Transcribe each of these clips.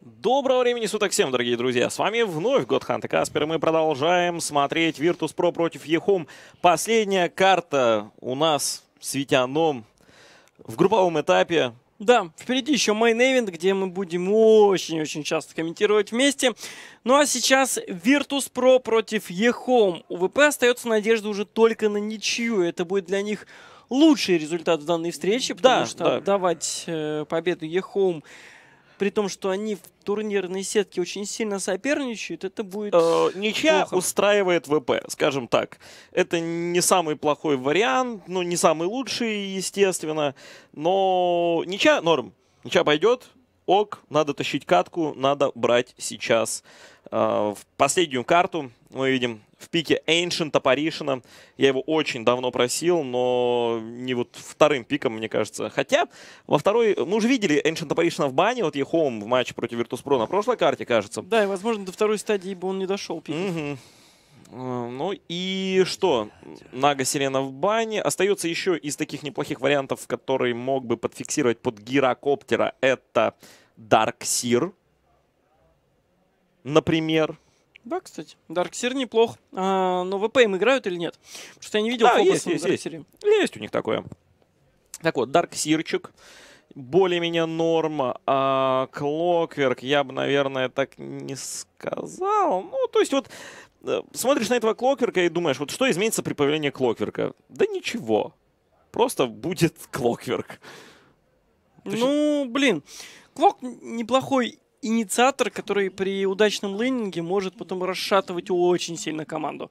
Доброго времени суток всем, дорогие друзья! С вами вновь Godhunt и Каспер, и мы продолжаем смотреть Virtus.pro против Ехом. Последняя карта у нас с Витяном в групповом этапе. Да, впереди еще Main Event, где мы будем очень-очень часто комментировать вместе. Ну а сейчас Virtus.pro против Ехом. У ВП остается надежда уже только на ничью. Это будет для них лучший результат в данной встрече, потому Да, что да. отдавать э, победу Ехом при том, что они в турнирной сетке очень сильно соперничают, это будет... Э, ничья Плохо. устраивает ВП, скажем так. Это не самый плохой вариант, ну не самый лучший, естественно, но ничья норм. Ничья пойдет, ок, надо тащить катку, надо брать сейчас э, в последнюю карту. Мы видим в пике Ancient Apparition. Я его очень давно просил, но не вот вторым пиком, мне кажется. Хотя во второй... Мы уже видели Ancient Apparition в бане, вот EHOME в матче против Virtus.pro на прошлой карте, кажется. Да, и, возможно, до второй стадии бы он не дошел. пиков. Мгм. Э, Ну и что? Нага Сирена в бане. Остается еще из таких неплохих вариантов, который мог бы подфиксировать под гирокоптера. Это Dark Seer. Например. Да, кстати. Dark Seer неплох. А, но ВП им играют или нет? Потому что я не видел Да, фокуса есть, на есть, есть. Дарксире. Есть у них такое. Так вот, Дарксирчик. Более-менее норма. А Клокверк я бы, наверное, так не сказал. Ну, то есть вот смотришь на этого Клокверка и думаешь, вот что изменится при появлении Клокверка? Да ничего. Просто будет Клокверк. Ну, блин. Клок неплохой инициатор, который при удачном лейнинге может потом расшатывать очень сильно команду.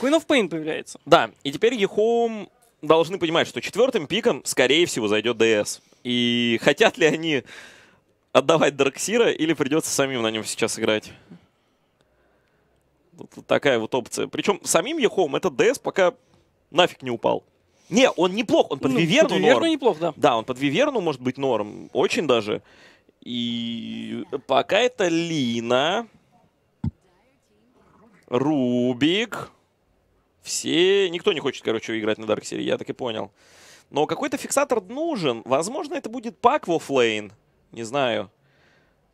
Queen of Pain появляется. Да, и теперь Ехом должны понимать, что четвертым пиком, скорее всего, зайдет ДС. И хотят ли они отдавать Дарксира или придется самим на нем сейчас играть? Вот такая вот опция. Причем самим Ехом этот ДС пока нафиг не упал. Не, он неплох, он под Ну, Виверну под Виверну норм. неплохо, да. Да, он под Виверну может быть норм. Очень даже. И пока это Лина, Рубик. Все... Никто не хочет, короче, играть на Dark Seer е, я так и понял. Но какой-то фиксатор нужен. Возможно, это будет Puck в offlane. Не знаю.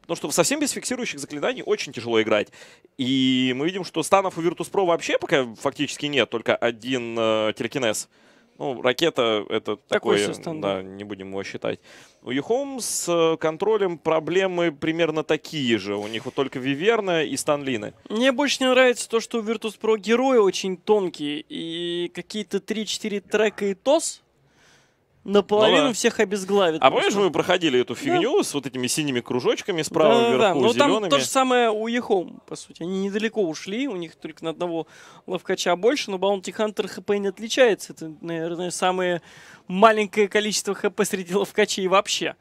Потому что совсем без фиксирующих заклинаний очень тяжело играть. И мы видим, что станов у Virtus.pro вообще пока фактически нет, только один э, телекинез. Ну, ракета это Такой такое, стан, да, не будем его считать. У EHOME с э, контролем проблемы примерно такие же. У них вот только Виверна и стан Лины. Мне больше не нравится то, что у Virtus.pro герои очень тонкие. И какие-то 3-4 трека и тос наполовину Ну да. всех обезглавит. А помнишь, мы проходили эту фигню с вот этими синими кружочками справа Да-да-да. вверху, Но там зелеными? то же самое у Ехом, по сути. Они недалеко ушли, у них только на одного ловкача больше, но Баунти Хантер ХП не отличается. Это, наверное, самое маленькое количество ХП среди ловкачей вообще.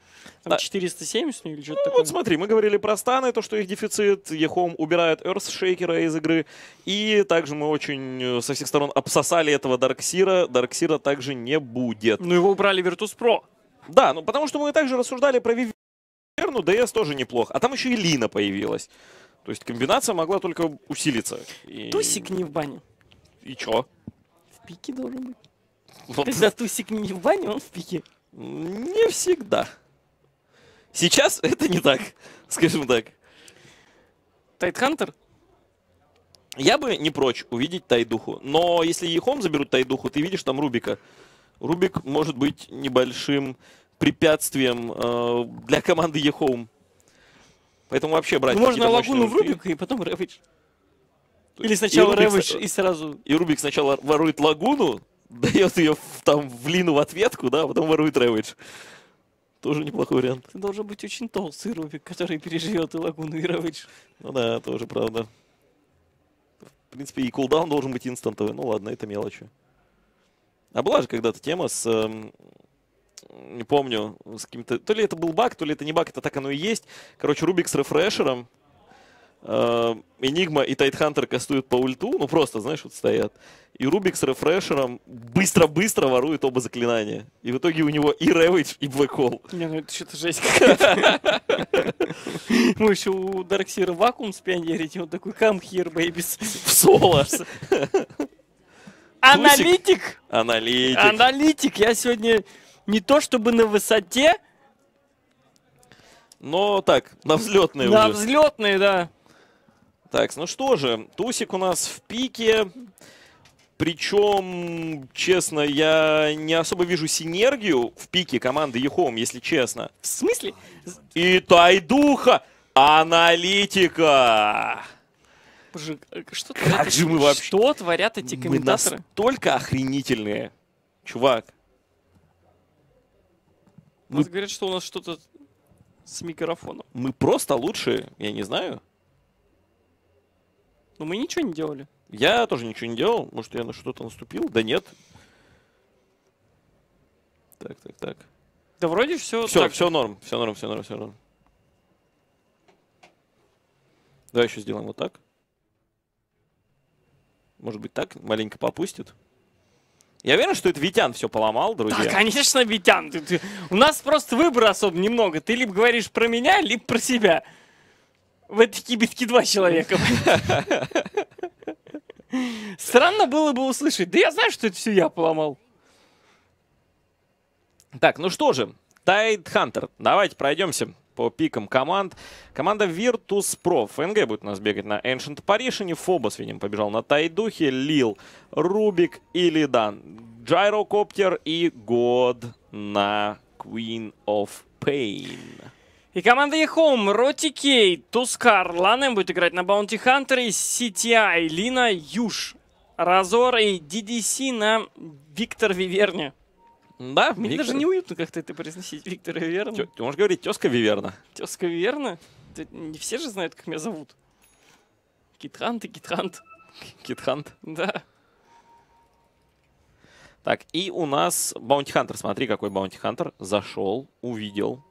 Там Да. 470 ну, или что-то Ну, такое. вот смотри, мы говорили про станы, то, что их дефицит. Ехом убирает Эрсшейкера из игры. И также мы очень э, со всех сторон обсосали этого Дарксира. Дарксира также не будет. Ну, его убрали Virtus.pro. Да, ну потому что мы также рассуждали про Виверну, ДС тоже неплохо. А там еще и Лина появилась. То есть комбинация могла только усилиться. И... Тусик не в бане. И чё? В пике должен быть. Вот Когда Тусик не в бане, он в пике. Не всегда. Сейчас это не так, скажем так. Тайтхантер? Я бы не прочь увидеть Тайдуху. Но если Ехом заберут Тайдуху, ты видишь там Рубика. Рубик может быть небольшим препятствием э, для команды Ехом. Поэтому вообще брать Ну, можно лагуну в. Рубика и потом Рэвидж. То Или сначала с- и сразу... И Рубик сначала ворует лагуну, дает ее в, там в лину в ответку, да, а потом ворует Рэвидж. Тоже неплохой вариант. Ты должен быть очень толстый Рубик, который переживет и лагуну, и Рэвидж. Ну да, тоже правда. В принципе, и кулдаун должен быть инстантовый. Ну ладно, это мелочи. А была же когда-то тема с... эм, не помню, с каким-то... То ли это был баг, то ли это не баг, это так оно и есть. Короче, Рубик с рефрешером. Э, Энигма и Тайтхантер кастуют по ульту. Ну просто, знаешь, вот стоят. И Рубик с рефрешером быстро-быстро ворует оба заклинания. И в итоге у него и Рэвидж, и Блэк Холл. Не, ну это что-то жесть какая-то. Мы еще у Дарксира вакуум спионерить, и он такой, come here, babies. В соло. Аналитик! Аналитик. Аналитик! Я сегодня не то чтобы на высоте, Но так, на взлетные уже. взлетные, да. Так, ну что же, Тусик у нас в пике. Причем, честно, я не особо вижу синергию в пике команды Ехом, если честно. В смысле? И Тайдуха! Аналитика! Боже, э, что Как же мы вообще- Что творят эти Мы комментаторы? настолько охренительные. Чувак, нас говорят, что у нас что-то с микрофоном. мы просто лучшие, я не знаю. Но мы ничего не делали. Я тоже ничего не делал. Может, я на что-то наступил? Да нет. Так, так, так. Да вроде все. Все, все норм, все норм, все норм, все норм. Давай еще сделаем вот так. Может быть так, маленько попустит. Я уверен, что это Витян все поломал, друзья. Да, конечно, Витян. ты- ты- У нас просто выбора особо немного. Ты либо говоришь про меня, либо про себя. В этой кибитке два человека. Странно было бы услышать. Да я знаю, что это все я поломал. Так, ну что же, Tide Hunter. Давайте пройдемся по пикам команд. Команда Virtus Pro. fng будет у нас бегать на Ancient Apparition. Фобос, видим, побежал на Тайдухе. Лил, Рубик и Illidan. Gyrocopter и God на Queen of Pain. И команда EHOME, rOtK, Тускар, LaNm будет играть на Bounty Hunter е, Cty, Лина, Юж, Razor и DDC на Виктор Виверне. Да, Мне Виктор? даже неуютно как-то это произносить, Виктор Виверна. Тё- Ты можешь говорить тезка Виверна? Тезка Виверна? Да Не все же знают, как меня зовут. Китрант и Китрант. Китхант. Да. Так, и у нас Bounty Hunter. Смотри, какой Bounty Hunter. Зашел, увидел.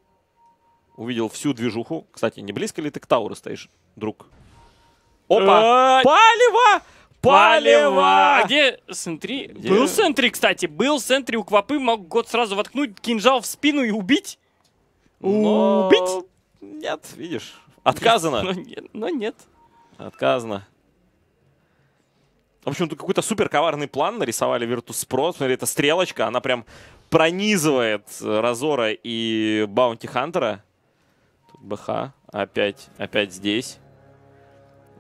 Увидел всю движуху. Кстати, не близко ли ты к tower у стоишь, друг? Опа! А, Палево! Палево! А где Сентри? Где? Был Сентри, кстати. Был Сентри у Квапы. Мог год сразу воткнуть кинжал в спину и убить. Но... Убить? Нет, видишь. Отказано. Но нет. Но нет. Отказано. В общем, тут какой-то супер коварный план нарисовали Virtus.pro. Смотри, эта стрелочка, она прям пронизывает э, Разора и Баунти Хантера. БХ. Опять, опять здесь.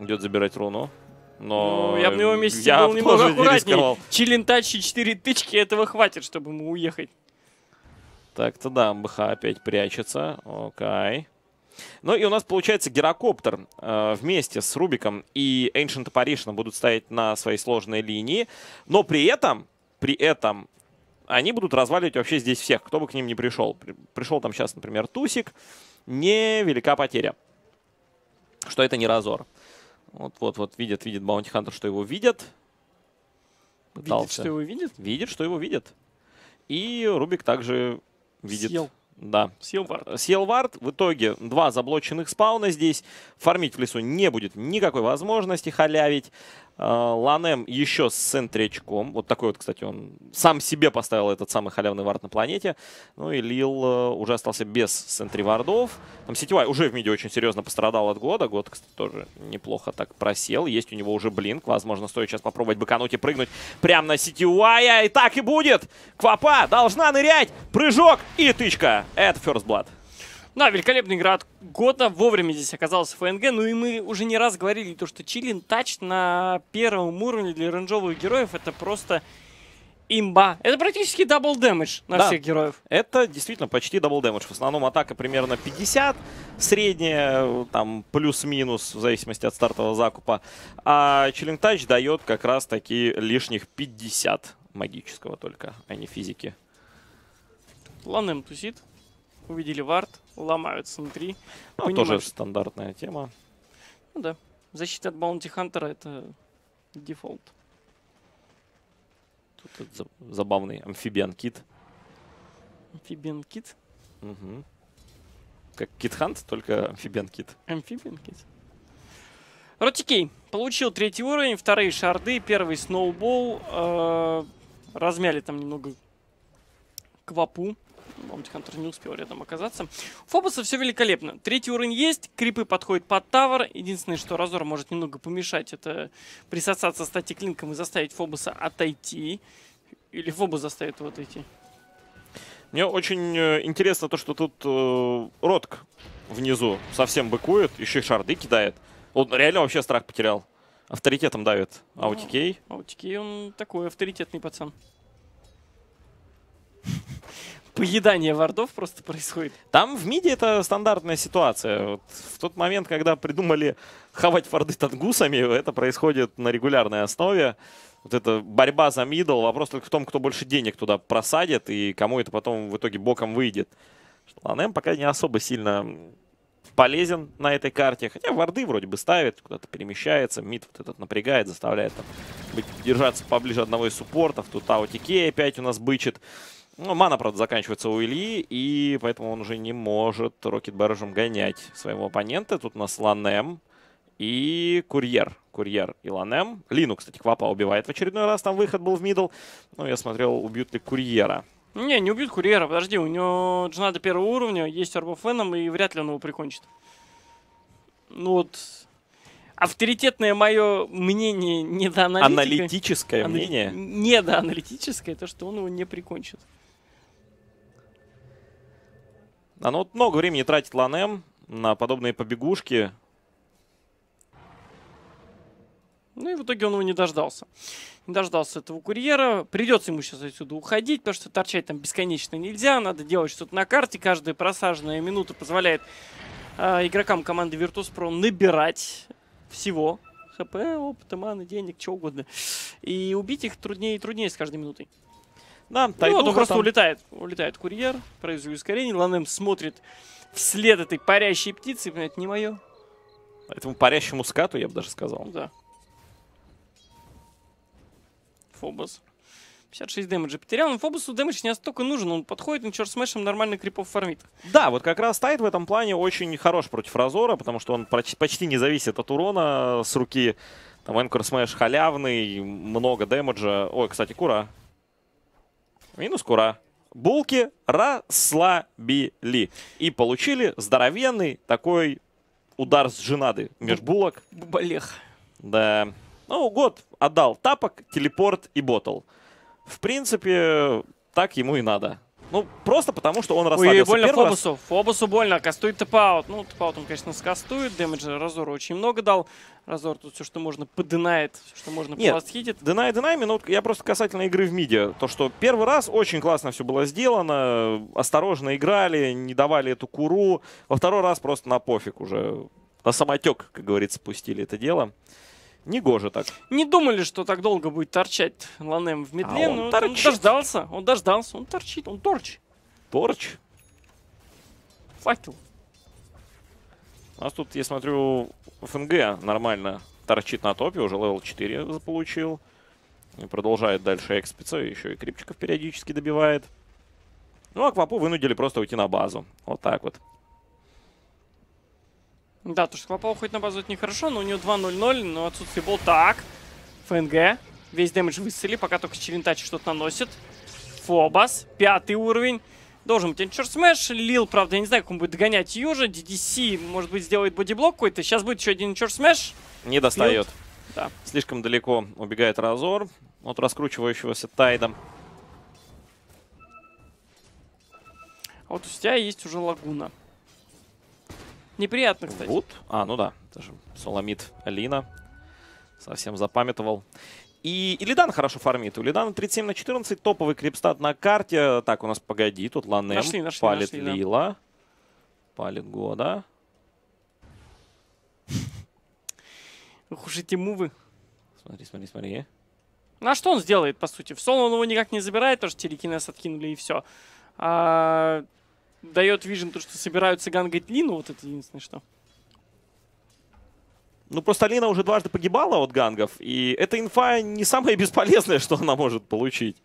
Идет забирать руну. Но Ну, я бы на его месте я был немного тоже не аккуратнее. Чилентачи 4 тычки, этого хватит, чтобы ему уехать. Так-то да, МБХ опять прячется. Окей. Ну и у нас получается гирокоптер э, вместе с Рубиком и Ancient Apparition будут стоять на своей сложной линии. Но при этом, при этом они будут разваливать вообще здесь всех, кто бы к ним не пришел. При- Пришел там сейчас, например, Тусик. Невелика потеря. Что это не разор. Вот-вот-вот видит, видит Баунти Хантер, что его видят. Видит, Пытался. что его видит? Видит, что его видят. И Рубик также видит. Съел. Да. Съел вард. Съел вард. В итоге два заблоченных спауна здесь. Фармить в лесу не будет никакой возможности халявить. А, Ланем еще с центрячком. Вот такой вот, кстати, он сам себе поставил этот самый халявный вард на планете. Ну и Лил э, уже остался без центри вардов. Там сетевая уже в миде очень серьезно пострадал от года. Год, кстати, тоже неплохо так просел. Есть у него уже блинк. Возможно, стоит сейчас попробовать быкануть и прыгнуть прямо на сетевая. И так и будет. Квапа должна нырять. Прыжок и тычка. Это First Blood. Да, великолепная игра от года. Вовремя здесь оказался ФНГ. Ну и мы уже не раз говорили, то, что Чилин Тач на первом уровне для рейнджовых героев это просто имба. Это практически double damage на Да. всех героев. Это действительно почти double damage. В основном атака примерно 50, средняя, там плюс-минус, в зависимости от стартового закупа. А Chilling Touch дает как раз таки лишних 50 магического только, а не физики. LaNm тусит. Увидели вард, ломают смотри. Ну, Понимаешь. тоже стандартная тема. Ну да. Защита от Bounty Hunter а это дефолт. Тут этот за- забавный Amphibian Kid. Amphibian Kid. Мгм. Как кит-хант, только amphibian кит. Amphibian Kid. rOtK получил третий уровень, вторые шарды, первый snowball. э, размяли там немного квапу. Bounty Hunter не успел рядом оказаться. У Фобоса все великолепно. Третий уровень есть, крипы подходят под tower. Единственное, что Razor может немного помешать, это присосаться стати клинком и заставить Фобоса отойти. Или Фобос заставит его отойти. Мне очень э, интересно то, что тут э, Ротк внизу совсем быкует, еще и шарды кидает. Он реально вообще страх потерял. Авторитетом давит. Ну, Аутикей. Аутикей, он такой авторитетный пацан. Поедание вардов просто происходит. Там в миде это стандартная ситуация. Вот в тот момент, когда придумали хавать варды тангусами, это происходит на регулярной основе. Вот эта борьба за мидл, вопрос только в том, кто больше денег туда просадит и кому это потом в итоге боком выйдет. LaNm пока не особо сильно полезен на этой карте. Хотя варды вроде бы ставит, куда-то перемещается. Мид вот этот напрягает, заставляет там, быть, держаться поближе одного из суппортов. Тут rOtK опять у нас бычит. Ну, мана, правда, заканчивается у Ильи, и поэтому он уже не может Rocket Barrage ем гонять своего оппонента. Тут у нас LaNm и Курьер. Курьер и Ланем. Лину, кстати, Квапа убивает в очередной раз. Там выход был в мидл. Ну, я смотрел, убьют ли Курьера. Не, не убьют курьера, подожди, у него джина первого уровня, есть арбофеном, и вряд ли он его прикончит. Ну вот, авторитетное мое мнение не до Аналитическое Анали- мнение. Не до аналитическое, то, что он его не прикончит. Ну вот много времени тратит Ланем на подобные побегушки. Ну и в итоге он его не дождался. Не дождался этого курьера. Придется ему сейчас отсюда уходить, потому что торчать там бесконечно нельзя. Надо делать что-то на карте. Каждая просаженная минута позволяет э, игрокам команды Virtus.pro набирать всего. ХП, опыта, маны, денег, чего угодно. И убить их труднее и труднее с каждой минутой. Да, Ну, вот Тайдуха он просто там. улетает. Улетает курьер, производит ускорение. Ланем смотрит вслед этой парящей птицы. понимает, не мое. Этому парящему скату, я бы даже сказал. Ну да. Фобос. 56 дэмэджа потерял, но Фобосу дэмэдж не настолько нужен. Он подходит, на черт смешем нормально крипов фармит. Да, вот как раз Тайт в этом плане очень хорош против Разора, потому что он почти не зависит от урона с руки. Там Anchor Smash халявный, много damage а. Ой, кстати, Кура. Минус Кура. Булки расслабили. И получили здоровенный такой удар с Jinada ы меж булок. Бубалех. Да. Ну, God отдал тапок, телепорт и bottle. В принципе, так ему и надо. Ну, просто потому, что он Ой, расслабился больно первый раз. Фобусу. Фобусу больно. Кастует TP out. Ну, TP out он, конечно, скастует. Damage а Razor у очень много дал. Разор тут все, что можно, подинает. Все, что можно, Нет. пластхитит. Динай Динами, ну, вот я просто касательно игры в миде. То, что первый раз очень классно все было сделано, осторожно играли, не давали эту куру. Во второй раз просто на пофиг уже. На самотек, как говорится, пустили это дело. Негоже так. Не думали, что так долго будет торчать Ланем в медле, А он но он торчит. дождался. Он дождался. Он торчит. Он торч. Торч. Факел. У нас тут, я смотрю, ФНГ нормально торчит на топе, уже level 4 заполучил. И продолжает дальше экспиться, еще и крипчиков периодически добивает. Ну, а Квапу вынудили просто уйти на базу. Вот так вот. Да, то, что Квапа уходит на базу, это нехорошо, но у него 2-0-0, но отсутствие bottle. Так, ФНГ. Весь damage выстрелил, пока только Chilling Touch и что-то наносит. Фобос, пятый уровень. Должен быть Anchor Smash. Лил, правда, я не знаю, как он будет догонять Южа. DDC, может быть, сделает bodyblock какой-то. Сейчас будет еще один Anchor Smash. Не достает. Да. Слишком далеко убегает Разор от раскручивающегося Тайта. А вот у тебя есть уже Лагуна. Неприятно, кстати. Вуд. А, ну да. Это же соло mid Лина. Совсем запамятовал. И Илидан хорошо фармит. У Илидана 37 на 14, топовый крипстат на карте. Так, у нас, погоди, тут Ланем Нашли, нашли, палит нашли, да. Лила. Палит Года. Ух уж эти мувы. Смотри, смотри, смотри. Ну а что он сделает, по сути? В соло он его никак не забирает, что телекинез откинули и все. А, дает вижен то, что собираются гангать Лину, вот это единственное что. Ну, просто Лина уже дважды погибала от гангов, и эта инфа не самая бесполезная, что она может получить.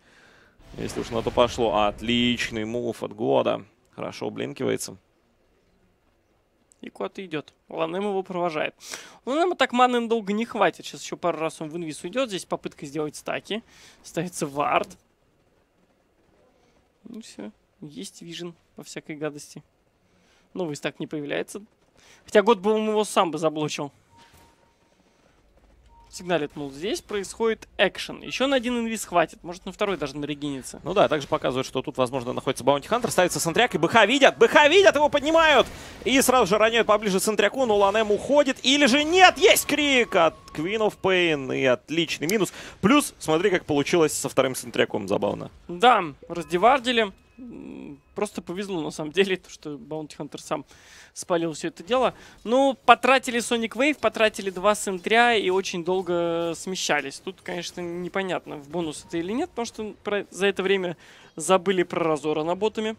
Если уж на то пошло. Отличный мув от года. Хорошо блинкивается. И куда-то идет. Ланем его провожает. Ланема так маны долго не хватит. Сейчас еще пару раз он в инвиз уйдет. Здесь попытка сделать стаки. Ставится вард. Ну все. Есть вижен по всякой гадости. Новый стак не появляется. Хотя год бы он его сам бы заблочил. сигналит, мол, здесь происходит экшен. Еще на один инвиз хватит, может на второй даже нарегиниться. Ну да, также показывает, что тут, возможно, находится Баунти Хантер, ставится Сентряк, и БХ видят, БХ видят, его поднимают! И сразу же роняют поближе Сентряку, но Ланем уходит, или же нет, есть крик от Queen of Pain, и отличный минус. Плюс, смотри, как получилось со вторым Сентряком, забавно. Да, раздевардили. Просто повезло, на самом деле, то, что Баунти Хантер сам спалил все это дело. Ну, потратили Sonic Wave, потратили два сентря и очень долго смещались. Тут, конечно, непонятно, в бонус это или нет, потому что про, за это время забыли про Разора на боте,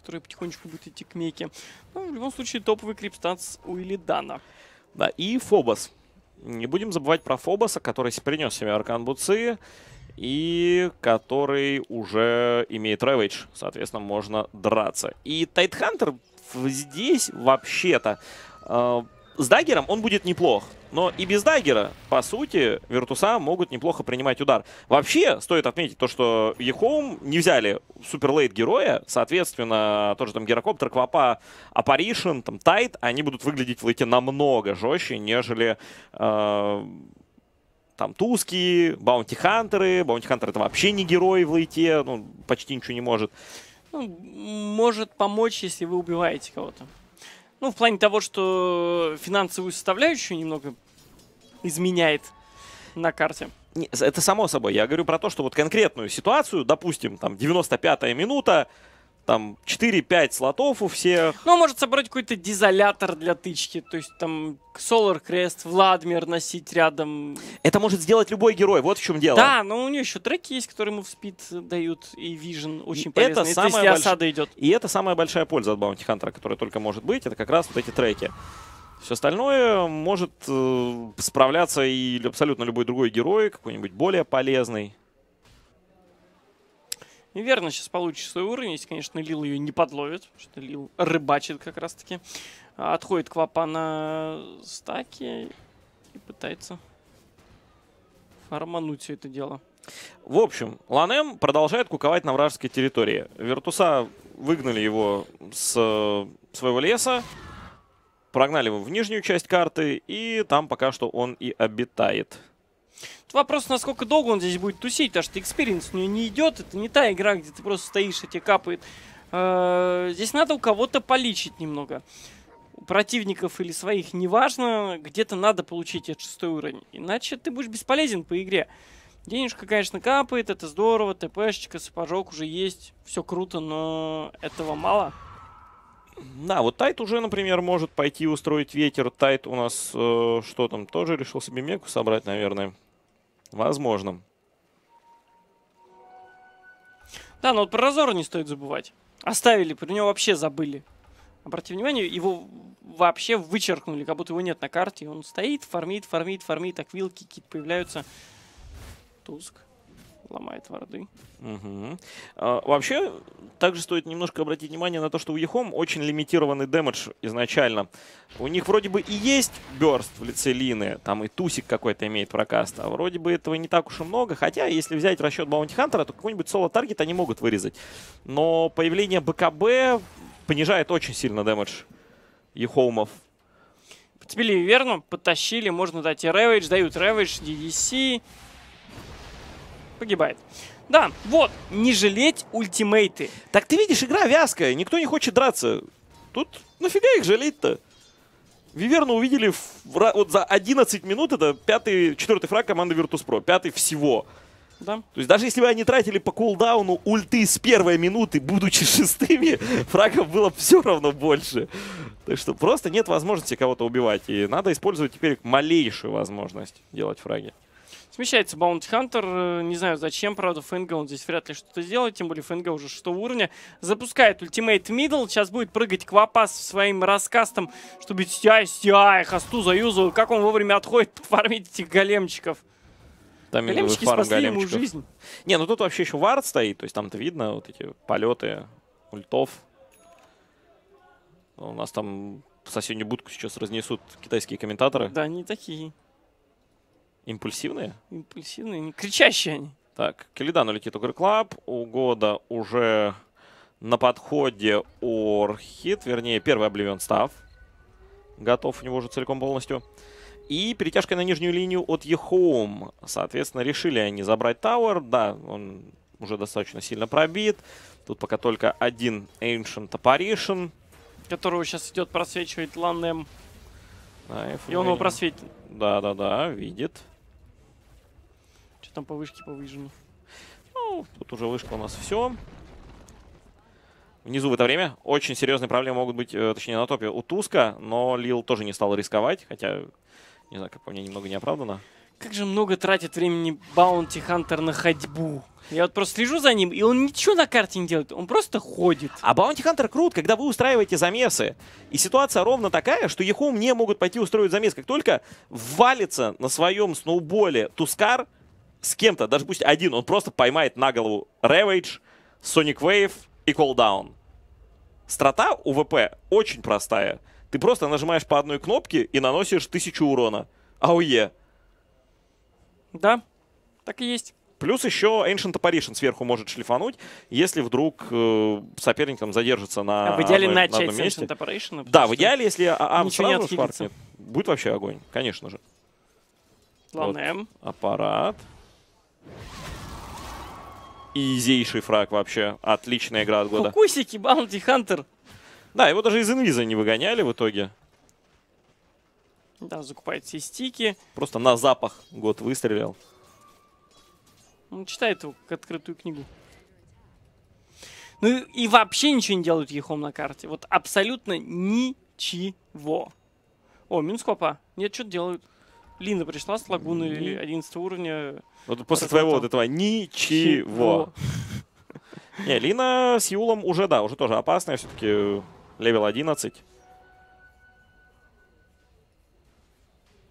который потихонечку будет идти к меке. Ну, в любом случае, топовый крипстанс у Илидана. Да, и Фобос. Не будем забывать про Фобоса, который принес себе Arcane Boots ы и который уже имеет Ravage, соответственно, можно драться. И Тайдхантер здесь вообще-то э, с даггером он будет неплох. Но и без даггера, по сути, Виртуса могут неплохо принимать удар. Вообще, стоит отметить то, что EHOME не взяли super late героя. Соответственно, тоже там Герокоптер, Квапа, Апаришн, там Тайт, они будут выглядеть в лейте намного жестче, нежели э, там Туски, Баунти Хантеры. Баунти Хантер это вообще не герой в лейте, ну, почти ничего не может. Ну, может помочь, если вы убиваете кого-то. Ну, в плане того, что финансовую составляющую немного изменяет на карте. Это само собой. Я говорю про то, что вот конкретную ситуацию, допустим, там 95-я минута, там 4-5 слотов у всех. Ну, может собрать какой-то дизолятор для тычки, то есть там Solar Crest, Владимир носить рядом. Это может сделать любой герой, вот в чем дело. Да, но у нее еще треки есть, которые ему в спид дают, и Vision очень и полезно. Это, самая если больш... осада идет. И это самая большая польза от Bounty Hunter, которая только может быть, это как раз вот эти треки. Все остальное может э, справляться и абсолютно любой другой герой, какой-нибудь более полезный. И верно сейчас получишь свой уровень, если, конечно, Лил ее не подловит, потому что Лил рыбачит как раз-таки. Отходит Квапа на стаке и пытается фармануть все это дело. В общем, Ланем продолжает куковать на вражеской территории. Виртуса выгнали его с своего леса, прогнали его в нижнюю часть карты, и там пока что он и обитает. Тут вопрос, насколько долго он здесь будет тусить, потому что experience у него не идет. Это не та игра, где ты просто стоишь, и тебе капает. Э, здесь надо у кого-то поличить немного. У противников или своих, неважно, где-то надо получить этот шестой уровень. Иначе ты будешь бесполезен по игре. Денежка, конечно, капает, это здорово, ТПшечка, сапожок уже есть, все круто, но этого мало. Да, вот Тайт уже, например, может пойти устроить ветер. Тайт у нас, э, что там, тоже решил себе меку собрать, наверное. Возможно. Да, но вот про Разора не стоит забывать. Оставили, про него вообще забыли. Обратите внимание, его вообще вычеркнули, как будто его нет на карте. Он стоит, фармит, фармит, фармит, так вилки какие-то появляются. Туск ломает варды. Угу. А, вообще, также стоит немножко обратить внимание на то, что у Ехом очень лимитированный дэмэдж изначально. У них вроде бы и есть burst в лице Лины, там и тусик какой-то имеет прокаст, а вроде бы этого не так уж и много. Хотя, если взять расчет Баунти Хантера, то какой-нибудь solo-target они могут вырезать. Но появление БКБ понижает очень сильно damage Ехоумов. Подцепили верно, потащили, можно дать и Ravage, дают Ravage, DDC, погибает. Да, вот, не жалеть ультимейты. Так ты видишь, игра вязкая, никто не хочет драться. Тут нафига их жалеть-то? Виверну увидели в, вот за 11 минут, это пятый, четвертый фраг команды Virtus.pro, пятый всего. Да. То есть даже если бы они тратили по кулдауну ульты с первой минуты, будучи шестыми, фрагов было все равно больше. Так что просто нет возможности кого-то убивать. И надо использовать теперь малейшую возможность делать фраги. Смещается Баунти Хантер. Э, не знаю зачем, правда, Фэнга он здесь вряд ли что-то сделает. Тем более Фэнга уже шестого уровня. Запускает ультимейт мидл. Сейчас будет прыгать Квапас своим раскастом, чтобы стяй, стяй, хасту заюзал. Как он вовремя отходит фармить этих големчиков. Там Големчики спасли ему жизнь. Не, ну тут вообще еще вард стоит. То есть там-то видно вот эти полеты ультов. У нас там соседнюю будку сейчас разнесут китайские комментаторы. Да, не такие. Импульсивные? Импульсивные, кричащие они. Так, Илидану летит Ogre Club. У года уже на подходе Orchid, вернее, первый Oblivion Staff готов у него уже целиком полностью. И перетяжка на нижнюю линию от EHOME. Соответственно, решили они забрать Tower. Да, он уже достаточно сильно пробит. Тут пока только один Ancient Apparition. Которого сейчас идет просвечивать Ланем. Да, И он его просветит. Да-да-да, видит. Что там по вышке, по выжину? Ну, тут уже вышка у нас все. Внизу в это время очень серьезные проблемы могут быть, э, точнее, на топе у Туска, но Лил тоже не стал рисковать, хотя, не знаю, как по мне, немного неоправданно. Как же много тратит времени Баунти Хантер на ходьбу. Я вот просто слежу за ним, и он ничего на карте не делает, он просто ходит. А Баунти Хантер крут, когда вы устраиваете замесы. И ситуация ровно такая, что Ехом не могут пойти устроить замес. Как только валится на своем сноуболе Тускар с кем-то, даже пусть один, он просто поймает на голову Ravage, Sonic Wave и Cooldown. Страта у ВП очень простая. Ты просто нажимаешь по одной кнопке и наносишь тысячу урона. Ауе. Да, так и есть. Плюс еще Ancient Apparition сверху может шлифануть, если вдруг э, соперник там задержится на, А в идеале одной- начать одном с. Ancient потому Да, в идеале, если а, не сразу шваркнет, будет вообще огонь, конечно же. Ланем. Аппарат. Изейший фраг вообще. Отличная игра от года. Кукусики, Баунти Хантер. Да, его даже из инвиза не выгоняли в итоге. Да, закупает все стики. Просто на запах год выстрелил. Он читает его как открытую книгу. Ну и, вообще ничего не делают EHOME на карте. Вот абсолютно ничего. О, минус Квапа. Нет, что делают. Лина пришла с лагуны Ни- 11 уровня. Вот после Размотал. твоего вот этого ничего. Не, Лина с Юлом уже, да, уже тоже опасная. Все-таки level 11.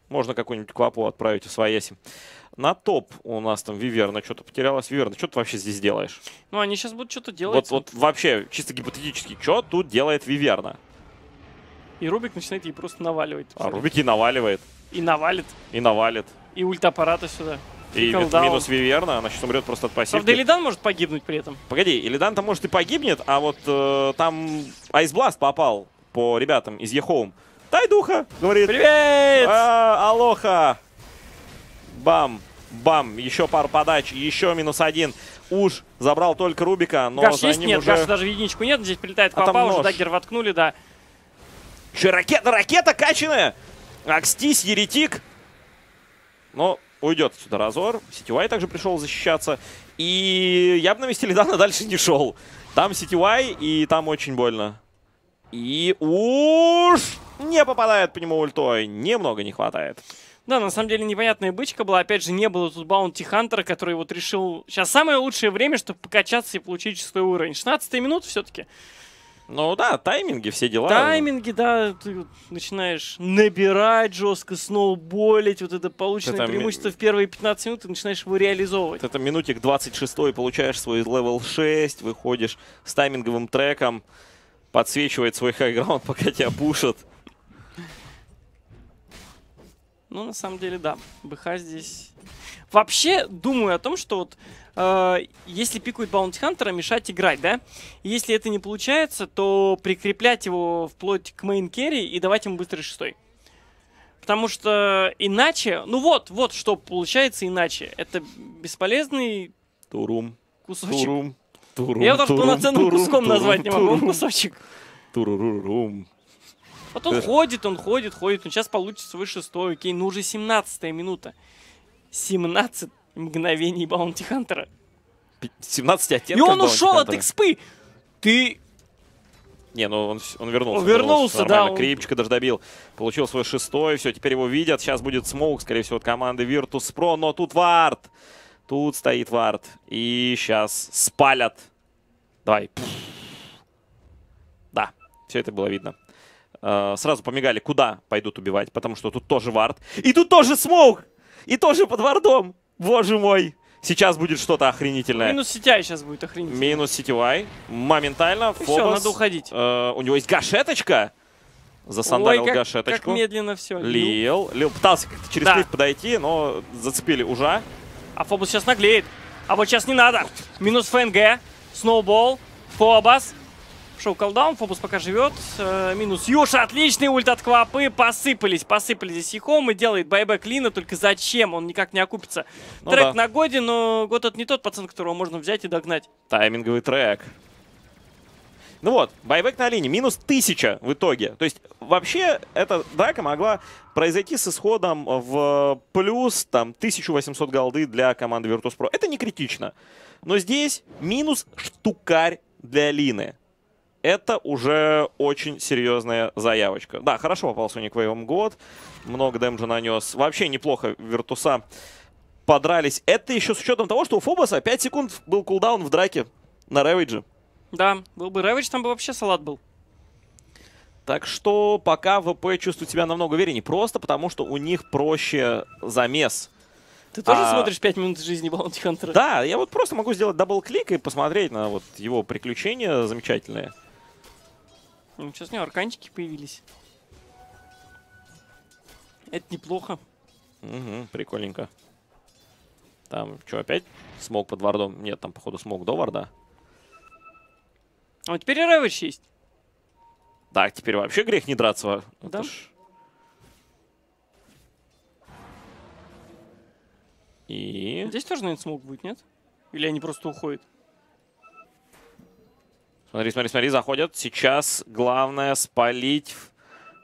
Можно какую-нибудь квапу отправить в свояси. На топ у нас там Виверна что-то потерялась. Виверна, что ты вообще здесь делаешь? Ну, они сейчас будут что-то делать. Вот, вот вообще, чисто гипотетически, что тут делает Виверна? И Рубик начинает ей просто наваливать. А Рубики наваливает. И навалит. И навалит. И ультаппарата сюда. И колдаун. минус Виверна, она сейчас умрет просто от Правда, пассивки. Илидан может погибнуть при этом. Погоди, Илидан-то может и погибнет, а вот э, там Айсбласт попал по ребятам из Ехоум. Дай духа, говорит. Привет! А, алоха. Бам, бам, еще пару подач, еще минус один. Уж забрал только Рубика, но Гаш за есть? ним Нет, уже... Гаш даже единичку нет. Здесь прилетает А там Квапа, уже нож. даггер воткнули, да. Еще ракета, ракета качаная! Акстись, еретик. Но уйдет сюда Разор. Сетевай также пришел защищаться. И я бы на месте Лидана дальше не шел. Там Сетевай, и там очень больно. И уж не попадает по нему ультой. Немного не хватает. Да, на самом деле непонятная бычка была. Опять же, не было тут Баунти Хантера, который вот решил... Сейчас самое лучшее время, чтобы покачаться и получить шестой уровень. 16 минут все-таки. Ну да, тайминги, все дела. Тайминги, да, ты начинаешь набирать жестко, сноуболить, вот это полученное Это ми- преимущество в первые 15 минут, ты начинаешь его реализовывать. Это минутик 26 получаешь свой level 6, выходишь с тайминговым треком, подсвечивает свой highground, пока тебя пушат. Ну, на самом деле, да. БХ здесь... Вообще, думаю о том, что вот э, если пикают Баунти Хантера, мешать играть, да? И если это не получается, то прикреплять его вплоть к main carry и давать ему быстрый шестой. Потому что иначе... Ну вот, вот что получается иначе. Это бесполезный Турум, кусочек. турум, турум, Я его даже турум, полноценным турум, куском турум, назвать не могу. Он турум, кусочек. турурурум. Вот он Э. ходит, он ходит, ходит. Он сейчас получит свой шестой. Окей, ну уже 17 минута. 17 мгновений Баунти Хантера. Пи- 17 И оттенков он Bounty ушел от экспы. Ты... Не, ну он, он вернулся. Он вернулся, да, он- Крепчика даже добил. Получил свой шестой, все, теперь его видят. Сейчас будет smoke, скорее всего, от команды Virtus.pro, но тут ward. Тут стоит ward. И сейчас спалят. Давай. Да, все это было видно. Э, Сразу помигали, куда пойдут убивать, потому что тут тоже ward. И тут тоже smoke! И тоже под вардом! Боже мой! Сейчас будет что-то охренительное. Минус сетя сейчас будет охренеть. Минус сетевай. Моментально. И Фобос. надо уходить. Э, у него есть гашеточка. Засандалил Ой, как, гашеточку. как медленно все. Лил. Лил пытался как-то через Да. лифт подойти, но зацепили ужа. А Фобус сейчас наглеет. А вот сейчас не надо. Минус ФНГ. Сноубол. Фобос. Шоу колдаун, Фобус пока живет. Э, минус Юша, отличный ульт от Квапы. Посыпались, посыпались здесь Ихом и делает байбек Лина. Только зачем? Он никак не окупится. Ну Трек да. на годе, но год это не тот пацан, которого можно взять и догнать. Тайминговый трек. Ну вот, байбек на линии. Минус 1000 в итоге. То есть вообще эта драка могла произойти с исходом в плюс там 1800 голды для команды Virtus.pro. Это не критично. Но здесь минус штукарь для Лины. Это уже очень серьезная заявочка. Да, хорошо попал Sonic Wave год. Много дэмджа нанес. Вообще неплохо Виртуса подрались. Это еще с учетом того, что у Фобоса 5 секунд был cooldown в драке на Рэвиджи. Да, был бы Ravage, там бы вообще салат был. Так что пока ВП чувствует себя намного увереннее. Просто потому, что у них проще замес. Ты тоже А- смотришь 5 минут жизни Баунти Хантера? Да, я вот просто могу сделать double-click и посмотреть на вот его приключения замечательные. Ну, Сейчас у него арканчики появились. Это неплохо. Угу, прикольненько. Там что, опять смог под вардом? Нет, там, походу, смог до варда. А вот теперь и Рэвидж есть. Так, теперь вообще грех не драться. Да. ж- И... Здесь тоже, наверное, смог будет, нет? Или они просто уходят? Смотри, смотри, смотри, заходят. Сейчас главное спалить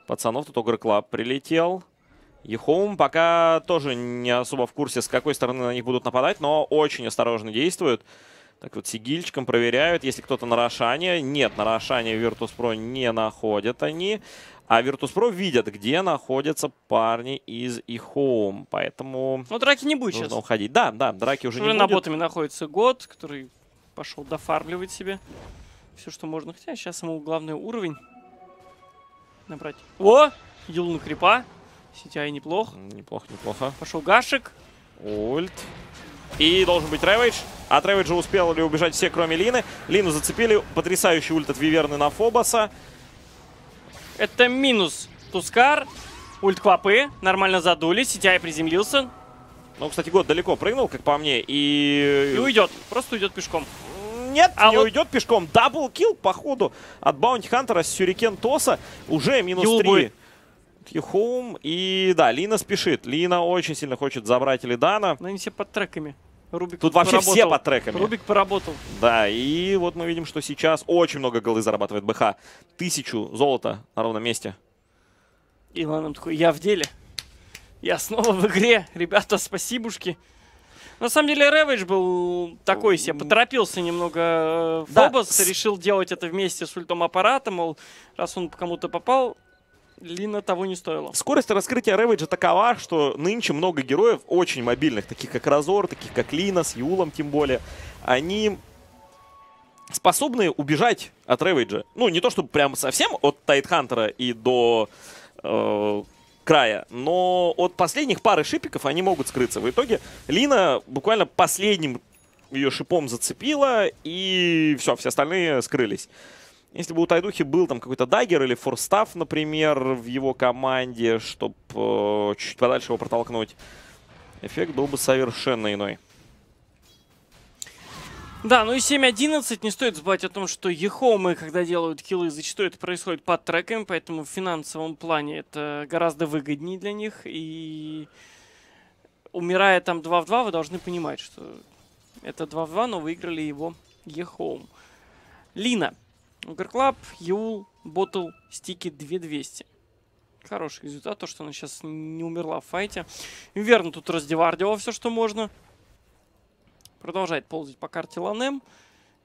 пацанов. Тут Ogre Club прилетел. Ехоум пока тоже не особо в курсе, с какой стороны на них будут нападать, но очень осторожно действуют. Так вот, сигильчиком проверяют, если кто-то на Рошане. Нет, на Рошане Virtus.pro не находят они. А Virtus.pro видят, где находятся парни из Ехоум. Поэтому Ну, драки не будет нужно сейчас. уходить. Да, да, драки уже Уже не на будет. ботами находится год, который пошел дофармливать себе все, что можно. Хотя сейчас ему главный уровень набрать. О! Юл на крипа. CTI неплох. Неплохо, неплохо. Пошел Гашек. Ульт. И должен быть Рэвидж. От Рэвиджа успел ли убежать все, кроме Лины. Лину зацепили. Потрясающий ульт от Виверны на Фобоса. Это минус Тускар. Ульт Квапы. Нормально задули. CTI приземлился. Ну, кстати, год далеко прыгнул, как по мне. И... И уйдет. Просто уйдет пешком. Нет, А не вот- уйдет пешком. Даблкил, походу, от Баунти Хантера с Сюрикен Тоса. Уже минус Юл 3. будет. Юхоум. И да, Лина спешит. Лина очень сильно хочет забрать Лидана. Но они все под треками. Рубик Тут вообще все поработал. под треками. Рубик поработал. Да, и вот мы видим, что сейчас очень много голы зарабатывает БХ. Тысячу золота на ровном месте. И Ланом такой, я в деле. Я снова в игре. Ребята, спасибушки. На самом деле Рэвидж был такой себе, поторопился немного э, Да, Фобос, с- решил делать это вместе с ультом аппарата, мол, раз он кому-то попал, Лина того не стоило. Скорость раскрытия Рэвиджа такова, что нынче много героев очень мобильных, таких как Разор, таких как Лина, с Юлом тем более. Они способны убежать от Рэвиджа. Ну, не то чтобы прям совсем от Тайтхантера и до э, края, но от последних пары шипиков они могут скрыться. В итоге Лина буквально последним ее шипом зацепила, и все, все остальные скрылись. Если бы у Тайдухи был там какой-то дагер или форстав, например, в его команде, чтобы чуть-чуть подальше его протолкнуть, эффект был бы совершенно иной. Да, ну и 7.11 не стоит забывать о том, что ехомы, когда делают киллы, зачастую это происходит под треками, поэтому в финансовом плане это гораздо выгоднее для них. И умирая там 2 в 2, вы должны понимать, что это 2 в 2, но выиграли его ехом. Лина. Угарклаб, Юл, Ботл, Стики 2200. Хороший результат, то, что она сейчас не умерла в файте. Верно, тут раздевардила все, что можно. Продолжает ползать по карте Ланем.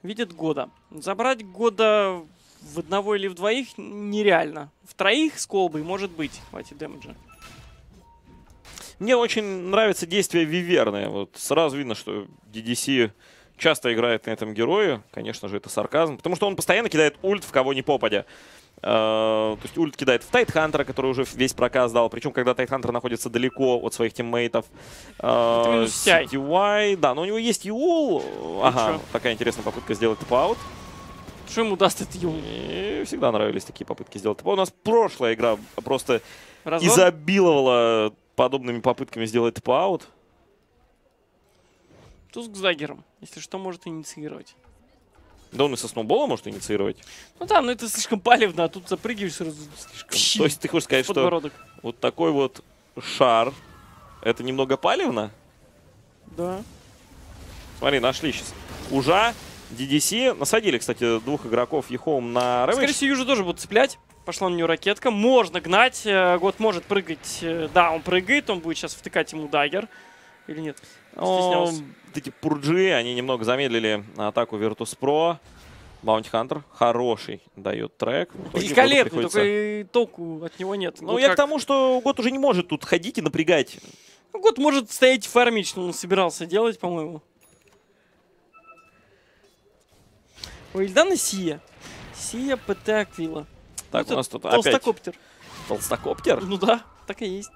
Видит года. Забрать года в одного или в двоих нереально. В троих с колбой может быть. Хватит дэмэджа. Мне очень нравится действие Виверны. Вот сразу видно, что DDC часто играет на этом герое. Конечно же, это сарказм. Потому что он постоянно кидает ульт в кого ни попадя. Э, То есть ульт кидает в Тайтхантера, который уже весь прокаст дал. Причем, когда Тайтхантер находится далеко от своих тиммейтов. Э. CTY, да, но у него есть Юл. Ага, такая интересная попытка сделать TP-out. Что ему даст этот Юл? Всегда нравились такие попытки сделать TP У нас прошлая игра просто Разор? изобиловала подобными попытками сделать Да он и со сноубола может инициировать. Ну да, но это слишком палевно, а тут запрыгиваешь сразу слишком То есть ты хочешь сказать, что подбородок. вот такой вот шар, это немного палевно? Да. Смотри, нашли сейчас. Ужа, DDC. Насадили, кстати, двух игроков Ехоум на Скорее Рэвидж. всего, Южа тоже будут цеплять. Пошла на нее ракетка. Можно гнать. Э, Год может прыгать. Э, Да, он прыгает. Он будет сейчас втыкать ему дагер. Или нет? О, Стеснялся. вот эти пурджи, они немного замедлили атаку Virtus.pro. Баунти Хантер хороший дает трек. Великолепный, приходится- только и толку от него нет. Ну, Вот я как- к тому, что Год уже не может тут ходить и напрягать. Ну, Год может стоять и фармить, что он собирался делать, по-моему. У Ильдана Сия. Сия ПТ Аквила. Так, Ну, у нас тут это опять Толстокоптер. толстокоптер, Ну да, так и есть.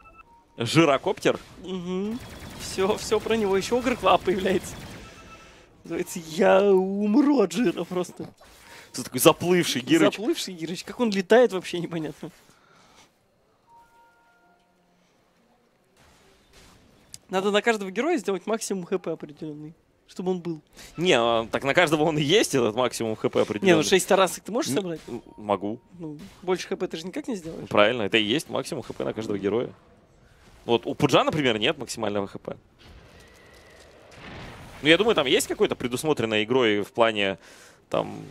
жирокоптер. Угу. Все, все про него. Еще Огркла появляется. Называется Я умру от жира просто. Ты такой заплывший Гирыч. Заплывший Гирыч. Как он летает, вообще непонятно. Надо на каждого героя сделать максимум хп определенный. Чтобы он был. Не, а, так на каждого он и есть, этот максимум хп Не, определенный. ну 6 тарасок ты можешь Не- собрать? Могу. Ну, больше хп ты же никак не сделаешь. Правильно, это и есть максимум хп на каждого героя. Вот у Пуджа, например, нет максимального хп. Ну, я думаю, там есть какой-то предусмотренной игрой в плане там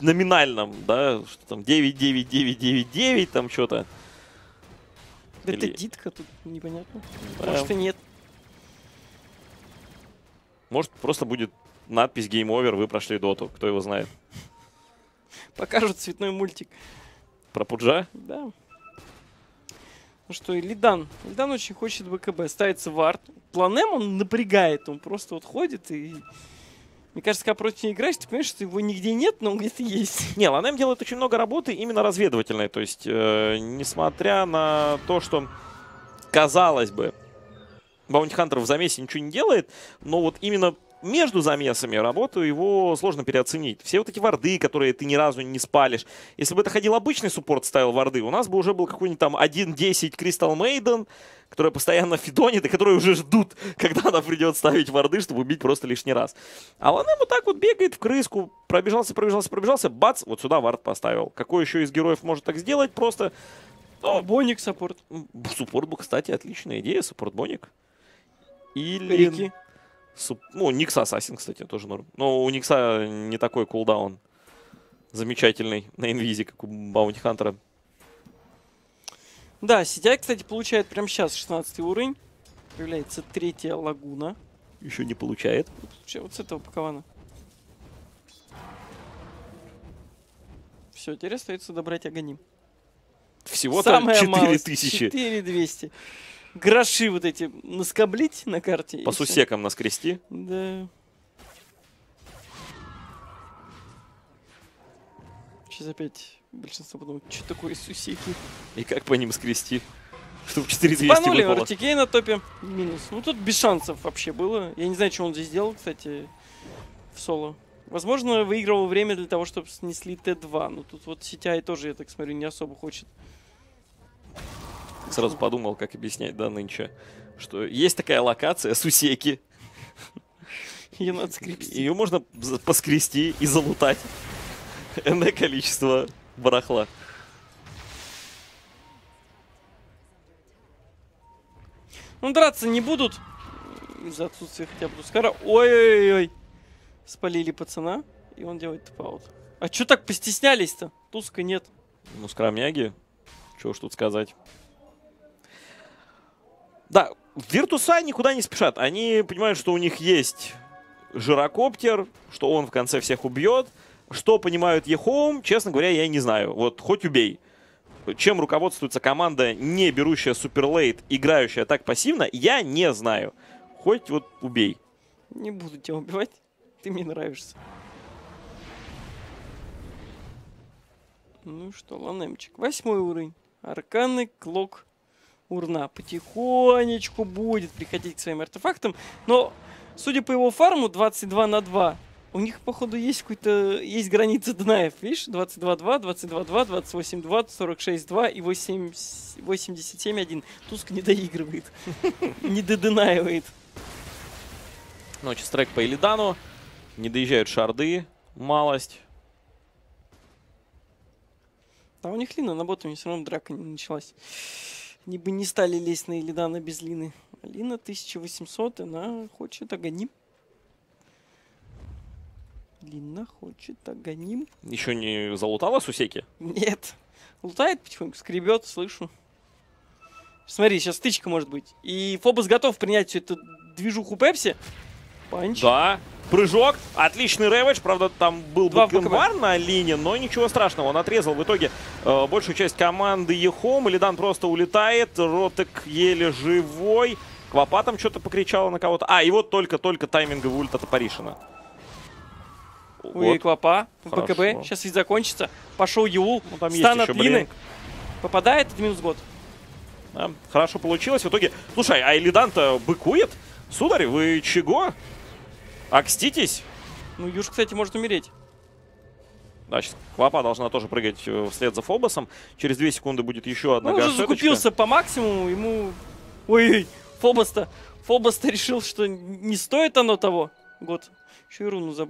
номинальном, да, что там 9, 9, 9, 9, 9, там что-то. Да Или- это дитка тут непонятно. Да. Может и нет. Может, просто будет надпись Game Over, вы прошли доту, кто его знает. Покажут цветной мультик. Про Пуджа? Да. Ну что, Лидан. Лидан очень хочет БКБ. Ставится вард. Планем он напрягает. Он просто вот ходит и... Мне кажется, когда против него играешь, ты понимаешь, что его нигде нет, но он где-то есть. Не, Ланем делает очень много работы именно разведывательной. То есть, э, несмотря на то, что, казалось бы, Баунти Хантер в замесе ничего не делает, но вот именно между замесами работу его сложно переоценить. Все вот эти варды, которые ты ни разу не спалишь. Если бы это ходил обычный суппорт, ставил варды, у нас бы уже был какой-нибудь там 1.10 Crystal Maiden, которая постоянно фидонит, и которые уже ждут, когда она придет ставить варды, чтобы убить просто лишний раз. А Ланем вот так вот бегает в крыску, пробежался, пробежался, пробежался, бац, вот сюда вард поставил. Какой еще из героев может так сделать? Просто... Ну, Боник support. support бы, кстати, отличная идея, support Боник. Или... Рики. Ну, Никс Ассасин, кстати, тоже норм. Но у Никса не такой cooldown замечательный на инвизе, как у Баунти Хантера. Да, Сидяй, кстати, получает прямо сейчас 16 уровень. Появляется третья лагуна. Еще не получает. Вот с этого пакована. Все, теперь остается добрать Аганим. Всего-то Самое 4000 4200. Гроши вот эти наскоблить на карте. по сусекам наскрести. Да. Сейчас опять большинство подумают, что такое сусеки. И как по ним скрести? Чтобы 4200 Спанули выпало. Артикей на топе. Минус. Ну тут без шансов вообще было. Я не знаю, что он здесь делал, кстати, в соло. Возможно, выигрывал время для того, чтобы снесли Т2. Но тут вот Сетяй тоже, я так смотрю, не особо хочет. Сразу подумал, как объяснять, да, нынче. Что есть такая локация, сусеки. Ее надо скрепить. Ее можно поскрести и залутать. Энное количество барахла. Ну, драться не будут. Из-за отсутствия хотя бы Тускара. Ой-ой-ой. Спалили пацана. И он делает TP-out. А чё так постеснялись-то? Туска нет. Ну, скромняги. Чего уж тут сказать. Да, Виртуса никуда не спешат. Они понимают, что у них есть гирокоптер, что он в конце всех убьет. Что понимают Ехоум, честно говоря, я не знаю. Вот хоть убей. Чем руководствуется команда, не берущая суперлейт, играющая так пассивно, я не знаю. Хоть вот убей. Не буду тебя убивать. Ты мне нравишься. Ну что, ланемчик. Восьмой уровень. Арканный клок урна. Потихонечку будет приходить к своим артефактам. Но, судя по его фарму, 22 на 2. У них, походу, есть какой-то... Есть граница днаев, видишь? 22-2, 22-2, 28-2, 46-2 и 8 87-1. Туск не доигрывает. Не додынаивает. Ночи страйк по Элидану. Не доезжают шарды. малость. А у них Лина на ботами все равно драка не началась. Они бы не стали лезть на Илидана без Лины. Лина 1800, она хочет агоним. Лина хочет агоним. Еще не залутала Сусеки? Нет. Лутает потихоньку, скребет, слышу. Смотри, сейчас стычка может быть. И Фобос готов принять всю эту движуху Пепси. Панч. Да. Прыжок. Отличный рэвидж. Правда, там был бэкэмбар на линии, но ничего страшного. Он отрезал в итоге э, большую часть команды Ехом. Илидан просто улетает. Ротек еле живой. Квапа там что-то покричала на кого-то. А, и вот только-только тайминговый ульт от. Ой, Квапа в. БКБ. Сейчас ведь закончится. Пошел Юл. Ну, там есть Стан от еще Лины. Попадает, это минус год. Да, хорошо получилось. В итоге, слушай, а Илидан-то быкует? Сударь, вы чего? Окститесь? Ну, Юж, кстати, может умереть. Да, сейчас Квапа должна тоже прыгать э, вслед за Фобосом. Через 2 секунды будет еще одна Ну, уже гашеточка. закупился по максимуму, ему... Ой, Фобос-то... Фобос-то решил, что не стоит оно того. Год. Еще и руну заб...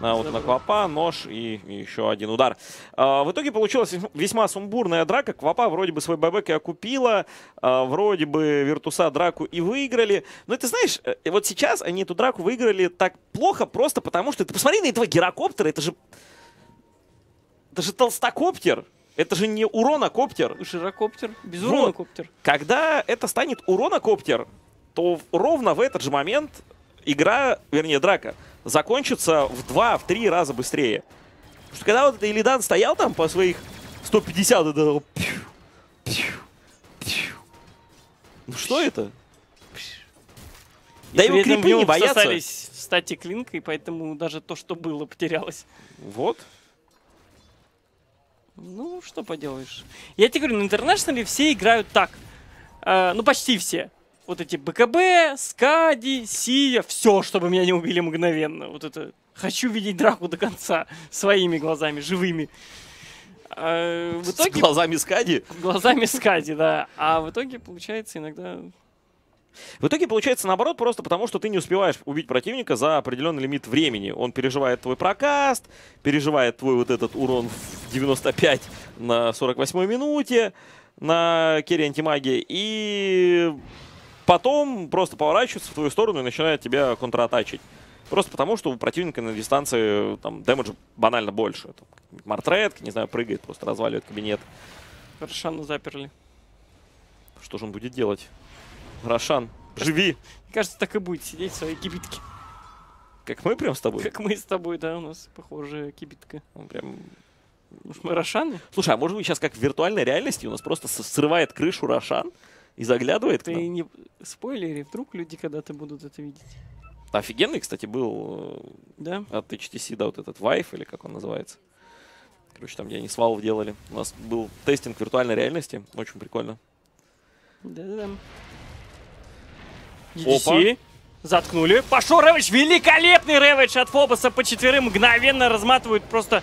А, вот на. Квапа, нож и, и еще один удар. А, в итоге получилась весьма сумбурная драка. Квапа вроде бы свой бэбэк и окупила, а, вроде бы Виртуса драку и выиграли. Но ты знаешь, э, вот сейчас они эту драку выиграли так плохо просто потому, что ты посмотри на этого гирокоптера, это же... Это же толстокоптер. Это же не уронокоптер. Широкоптер. Без Вот. урона коптер. Когда это станет уронокоптер, то ровно в этот же момент игра, вернее, драка, закончится в два, в три раза быстрее. Потому что когда вот этот Илидан стоял там по своих 150, это. Ну что это? И Да его при этом крипы не боятся. всосались в стати клинка, и поэтому даже то, что было, потерялось. Вот. Ну, что поделаешь. Я тебе говорю, на интернешнале все играют так. Э, ну, почти все. Вот эти БКБ, Скади, Сия, все, чтобы меня не убили мгновенно. Вот это. Хочу видеть драку до конца своими глазами, живыми. Э, в С итоге глазами Скади. глазами Скади, да. А в итоге получается иногда В итоге получается наоборот, просто потому что ты не успеваешь убить противника за определенный лимит времени. Он переживает твой прокаст, переживает твой вот этот урон в 95 на 48 минуте на керри антимагии. И потом просто поворачивается в твою сторону и начинает тебя контратачить. Просто потому, что у противника на дистанции там дэмэджа банально больше. Мартред, не знаю, прыгает, просто разваливает кабинет. Рошана заперли. Что же он будет делать? Рошан, живи! Мне кажется, так и будет сидеть в своей кибитке. Как мы прям с тобой? Как мы с тобой, да, у нас похожая кибитка. Он прям Может, мы Рошаны? Слушай, а может быть сейчас как в виртуальной реальности у нас просто срывает крышу Рошан и заглядывает к Ты нам? не спойлери, вдруг люди когда-то будут это видеть. Офигенный, кстати, был Да? от HTC, да, вот этот Vive, или как он называется. Короче, там где они свалов делали. У нас был тестинг виртуальной реальности. Очень прикольно. Да-да-да. Опа. Заткнули. Пошел Рэвидж. Великолепный Рэвидж от Фобоса по четверым. Мгновенно разматывают просто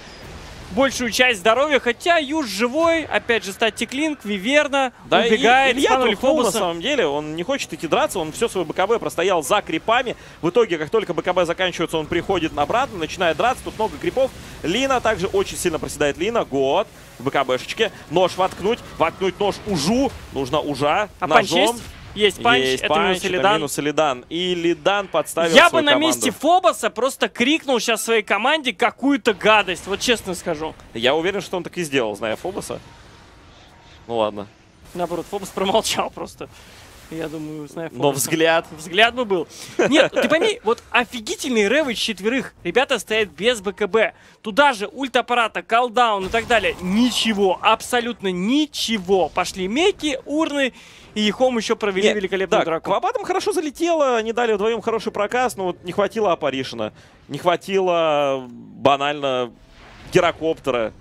большую часть здоровья. Хотя Юж живой. Опять же, стать Клинк, Виверна. Да, убегает. Илья трухнул на самом деле. Он не хочет идти драться. Он все свое БКБ простоял за крипами. В итоге, как только БКБ заканчивается, он приходит обратно, начинает драться. Тут много крипов. Лина также очень сильно проседает. Лина. Год. В БКБшечке. Нож воткнуть. Воткнуть нож ужу. Нужно ужа. А ножом. есть? Есть punch. Есть это punch, минус Илидан. минус Илидан. Илидан подставил Я бы на команду. месте Фобоса просто крикнул сейчас своей команде какую-то гадость. Вот честно скажу. Я уверен, что он так и сделал, зная Фобоса. Ну ладно. Наоборот, Фобос промолчал просто. Я думаю, зная Но взгляд. Взгляд бы был. Нет, ты пойми, вот офигительный Ravage четверых. Ребята стоят без БКБ. Туда же ульт аппарата, Call Down и так далее. Ничего, абсолютно ничего. Пошли меки, урны, и Ехоум еще провели Нет, великолепную да, драку. Квапа там хорошо залетела, они дали вдвоем хороший прокаст, но вот не хватило Апаришина. Не хватило банально гирокоптера.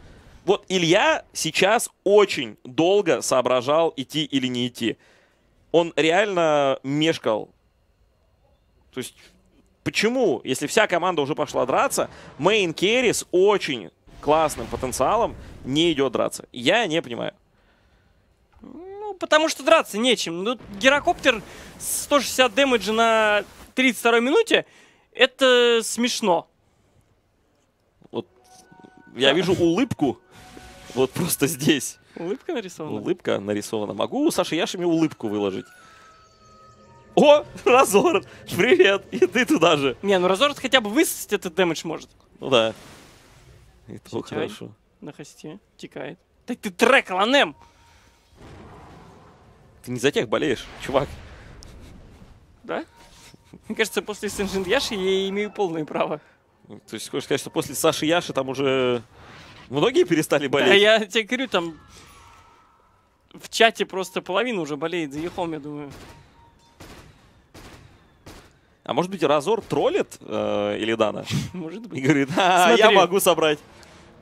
Вот Илья сейчас очень долго соображал, идти или не идти. Он реально мешкал. То есть, почему, если вся команда уже пошла драться, main carry с очень классным потенциалом не идет драться? Я не понимаю. Ну, потому что драться нечем. Ну, гирокоптер 160 дэмэджа на 32 минуте, это смешно. Я вижу улыбку. Вот просто здесь. Улыбка нарисована? Улыбка нарисована. Могу у Саши Яшами улыбку выложить. О, Разор! Привет! И ты туда же. Не, ну Разорд хотя бы высосать этот дэмэдж может. Ну да. И то хорошо. На хосте. Текает. Да ты трек, Ланем! Ты не за тех болеешь, чувак. Да? Мне кажется, после Сенжин Яши я имею полное право. То есть хочешь сказать, что после Саши Яши там уже многие перестали Да, болеть? я тебе говорю, там в чате просто половина уже болеет за Ехом, я думаю. А может быть, Разор троллит э, Илидана Может и быть. говорит, а, я могу собрать.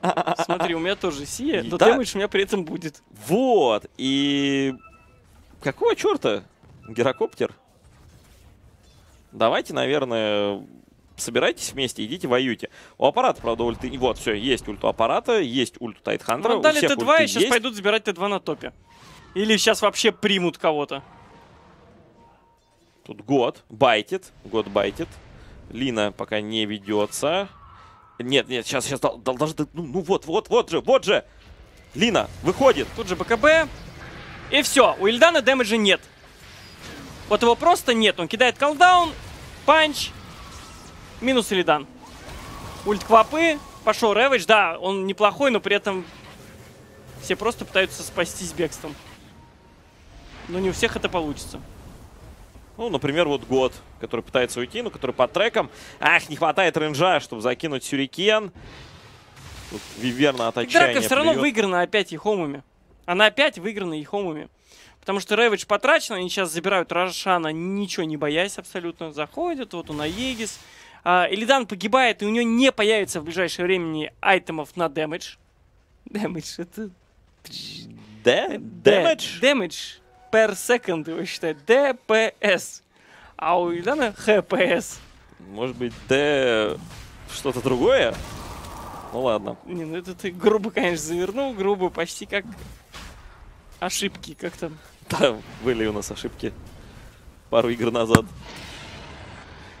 Смотри, у меня тоже Сия, И но дэмэдж у меня при этом будет. Вот. И какого черта, Герокоптер? Давайте, наверное, собирайтесь вместе, идите воюйте. У аппарата, правда, ульты... и Вот, все, есть ульт у аппарата, есть ульт у Тайтхантера. Отдали всех Т2 ульты и сейчас есть. пойдут забирать Т2 на топе. Или сейчас вообще примут кого-то. Тут год байтит, год байтит. Лина пока не ведется. Нет, нет, сейчас, сейчас дол- дол- должны... Ну, ну вот, вот, вот же, вот же. Лина выходит. Тут же БКБ. И все, у Илидана damage а нет. Вот его просто нет. Он кидает Call Down, punch, минус Илидан. Ульт квапы, пошел Ravage. Да, он неплохой, но при этом все просто пытаются спастись бегством. Но не у всех это получится. Ну, например, вот год, который пытается уйти, но который по трекам. Ах, не хватает ренжа, чтобы закинуть сюрикен. Тут Виверна от отчаяния Драка все равно плюет. выиграна опять Ехомами. Она опять выиграна Ехомами. Потому что Рэвидж потрачен, они сейчас забирают Рошана, ничего не боясь абсолютно. Заходят, вот он Аегис. А, Илидан погибает, и у него не появится в ближайшее время айтемов на дэмэдж. Дэмэдж, это... Дэмэдж? Дэмэдж per second его считают. ДПС. А у Илидана ХПС. Может быть, Д... Что-то другое? Ну ладно. Не, ну это ты грубо, конечно, завернул, грубо, почти как ошибки, как там. Да, были у нас ошибки пару игр назад.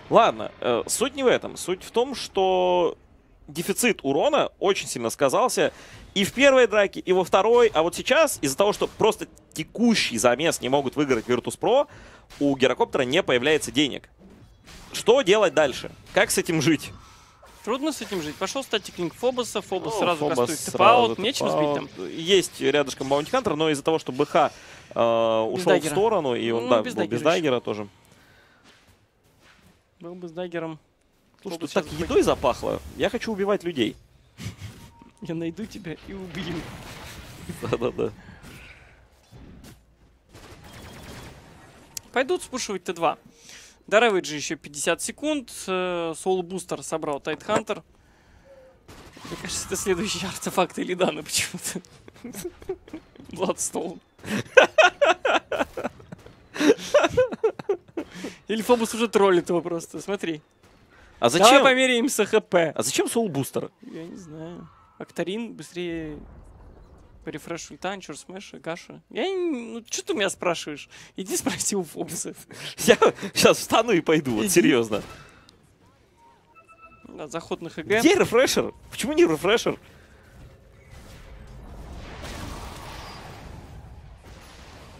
Ладно, э, суть не в этом. Суть в том, что дефицит урона очень сильно сказался и в первой драке, и во второй. А вот сейчас, из-за того, что просто текущий замес не могут выиграть Virtus.pro, у Гирокоптера не появляется денег. Что делать дальше? Как с этим жить? Трудно с этим жить. Пошел Static Link Фобоса, Фобос Ну, сразу Фобос кастует TP out, нечем сбить там. Есть рядышком Bounty Hunter, но из-за того, что БХ э, ушел в сторону, и он Ну, да, без был без dagger а еще. тоже. Был бы с dagger ом. Слушай, тут так едой запахло. Я хочу убивать людей. Я найду тебя и убью. Да-да-да. Пойдут спушивать Т2. До Ravage а еще 50 секунд. Э, Soul Booster собрал Tidehunter. Мне кажется, это следующий артефакт Илидана почему-то. Bloodstone. Или Фобус уже троллит его просто, смотри. А Давай зачем? померяемся ХП. А зачем Soul Booster? Я не знаю. Акторин быстрее по рефрешу ульта, Анчур Смэша, Гаша. Я не... Ну, что ты меня спрашиваешь? Иди спроси у Фобуса. Я сейчас встану и пойду, вот серьезно. Да, заход на ХГ. Где рефрешер? Почему не рефрешер?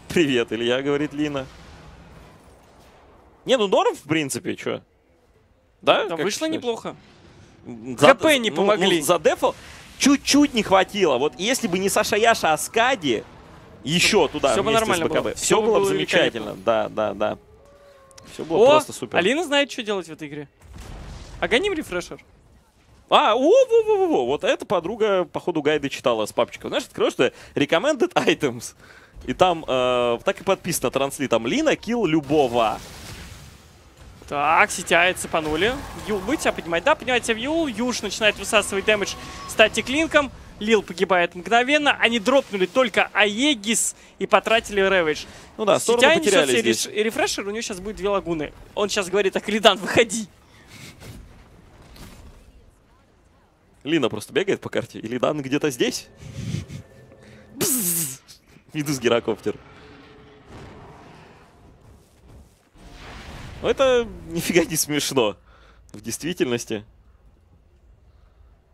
Привет, Илья, говорит Лина. Не, ну норм, в принципе, чё? Да? Да, Как вышло неплохо. За- ХП не ну, помогли. ну, за дефол чуть-чуть не хватило. Вот если бы не Саша Яша, а Скади еще туда Всё бы нормально было. все бы было бы было замечательно. Да, да, да. Все было О, просто супер. Алина знает, что делать в этой игре. А гоним рефрешер. А, о, во, во, во, во, вот эта подруга, походу, гайды читала с папчиком. Знаешь, откроешь, что recommended items. И там э, так и подписано трансли, там Лина, килл любого. Так, сетяет, цепанули. Юл будет тебя поднимать? Да, поднимает тебя в Юл. Юж начинает высасывать дэмэдж статик линком. Лил погибает мгновенно. Они дропнули только Аегис и потратили Рэвидж. Ну да, стороны Сетя потеряли и здесь. реш- и рефрешер, у него сейчас будет две лагуны. Он сейчас говорит, так, Лидан, выходи. Лина просто бегает по карте. Или Дан где-то здесь? Минус гирокоптер. Ну это нифига не смешно. В действительности.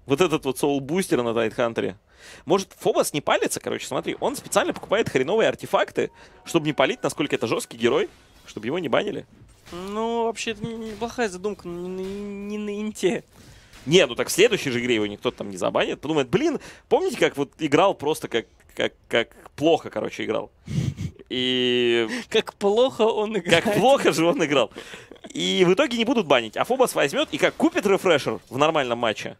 Вот этот вот соул-бустер на Тайтхантере. Может, Фобос не палится, короче, смотри. Он специально покупает хреновые артефакты, чтобы не палить, насколько это жесткий герой, чтобы его не банили. Ну, вообще, это неплохая задумка, но не, не на инте. Не, ну так в следующей же игре его никто там не забанит. Подумает, блин, помните, как вот играл просто как, как, как плохо, короче, играл? И... Как плохо он играет. Как плохо же он играл. И в итоге не будут банить. А Фобос возьмет и как купит рефрешер в нормальном матче.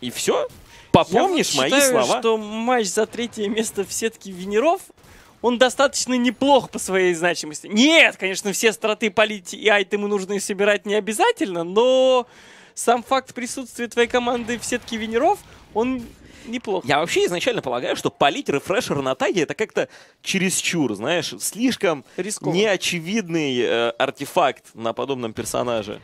И все. Попомнишь Я вот мои считаю, слова? что матч за третье место в сетке Венеров, он достаточно неплох по своей значимости. Нет, конечно, все страты полить и айтемы нужно собирать не обязательно, но сам факт присутствия твоей команды в сетке Венеров, он неплох. Я вообще изначально полагаю, что полить рефрешер на таге это как-то чересчур, знаешь, слишком Рискованно. неочевидный э, артефакт на подобном персонаже.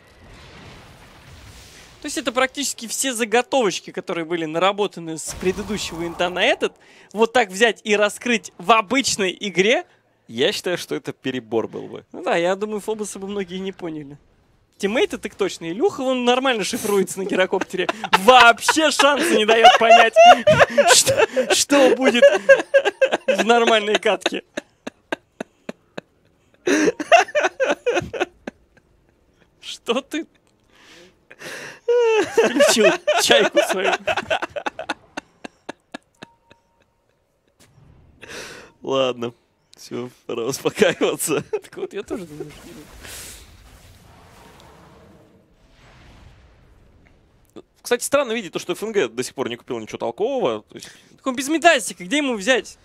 То есть это практически все заготовочки, которые были наработаны с предыдущего инта на этот, вот так взять и раскрыть в обычной игре, Я считаю, что это перебор был бы. ну да, я думаю, Фобоса бы многие не поняли. Тиммейты так точно. Илюха, он нормально шифруется на гирокоптере. Вообще шанса не дает понять, что, что будет в нормальной катке. Что ты включил чайку свою? Ладно, все, пора успокаиваться. Так вот, я тоже думаю, что... Кстати, странно видеть то, что ФНГ до сих пор не купил ничего толкового. То есть, Так он без медальстика, где ему взять?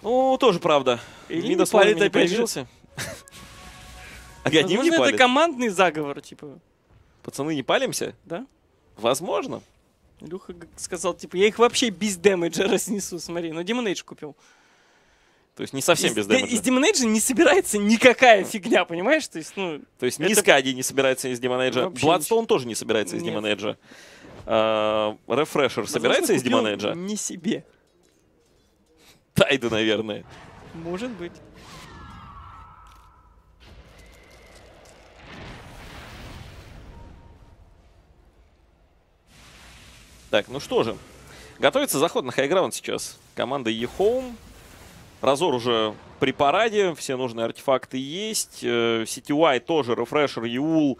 ну, тоже правда. Или не палит не опять же. одним не Возможно, это палит. командный заговор, типа, Пацаны, не палимся? да? Возможно. Илюха г- сказал, типа, я их вообще без дэмэджа разнесу, смотри. Но Age купил. То есть не совсем из, без дэмэджа. Из Age не собирается никакая фигня, понимаешь? То есть, ну, То есть Это- ни Скади не собирается из Демон Эйджа. Вообще Бладстоун тоже не собирается из Нет. А, Рефрешер собирается возможно, из Демон купил Эйджа? Не себе. Тайда, наверное. Может быть. Так, ну что же. Готовится заход на хайграунд сейчас. Команда E-Home. Разор уже при параде. Все нужные артефакты есть. Э, CTY тоже. Рефрешер, Юл.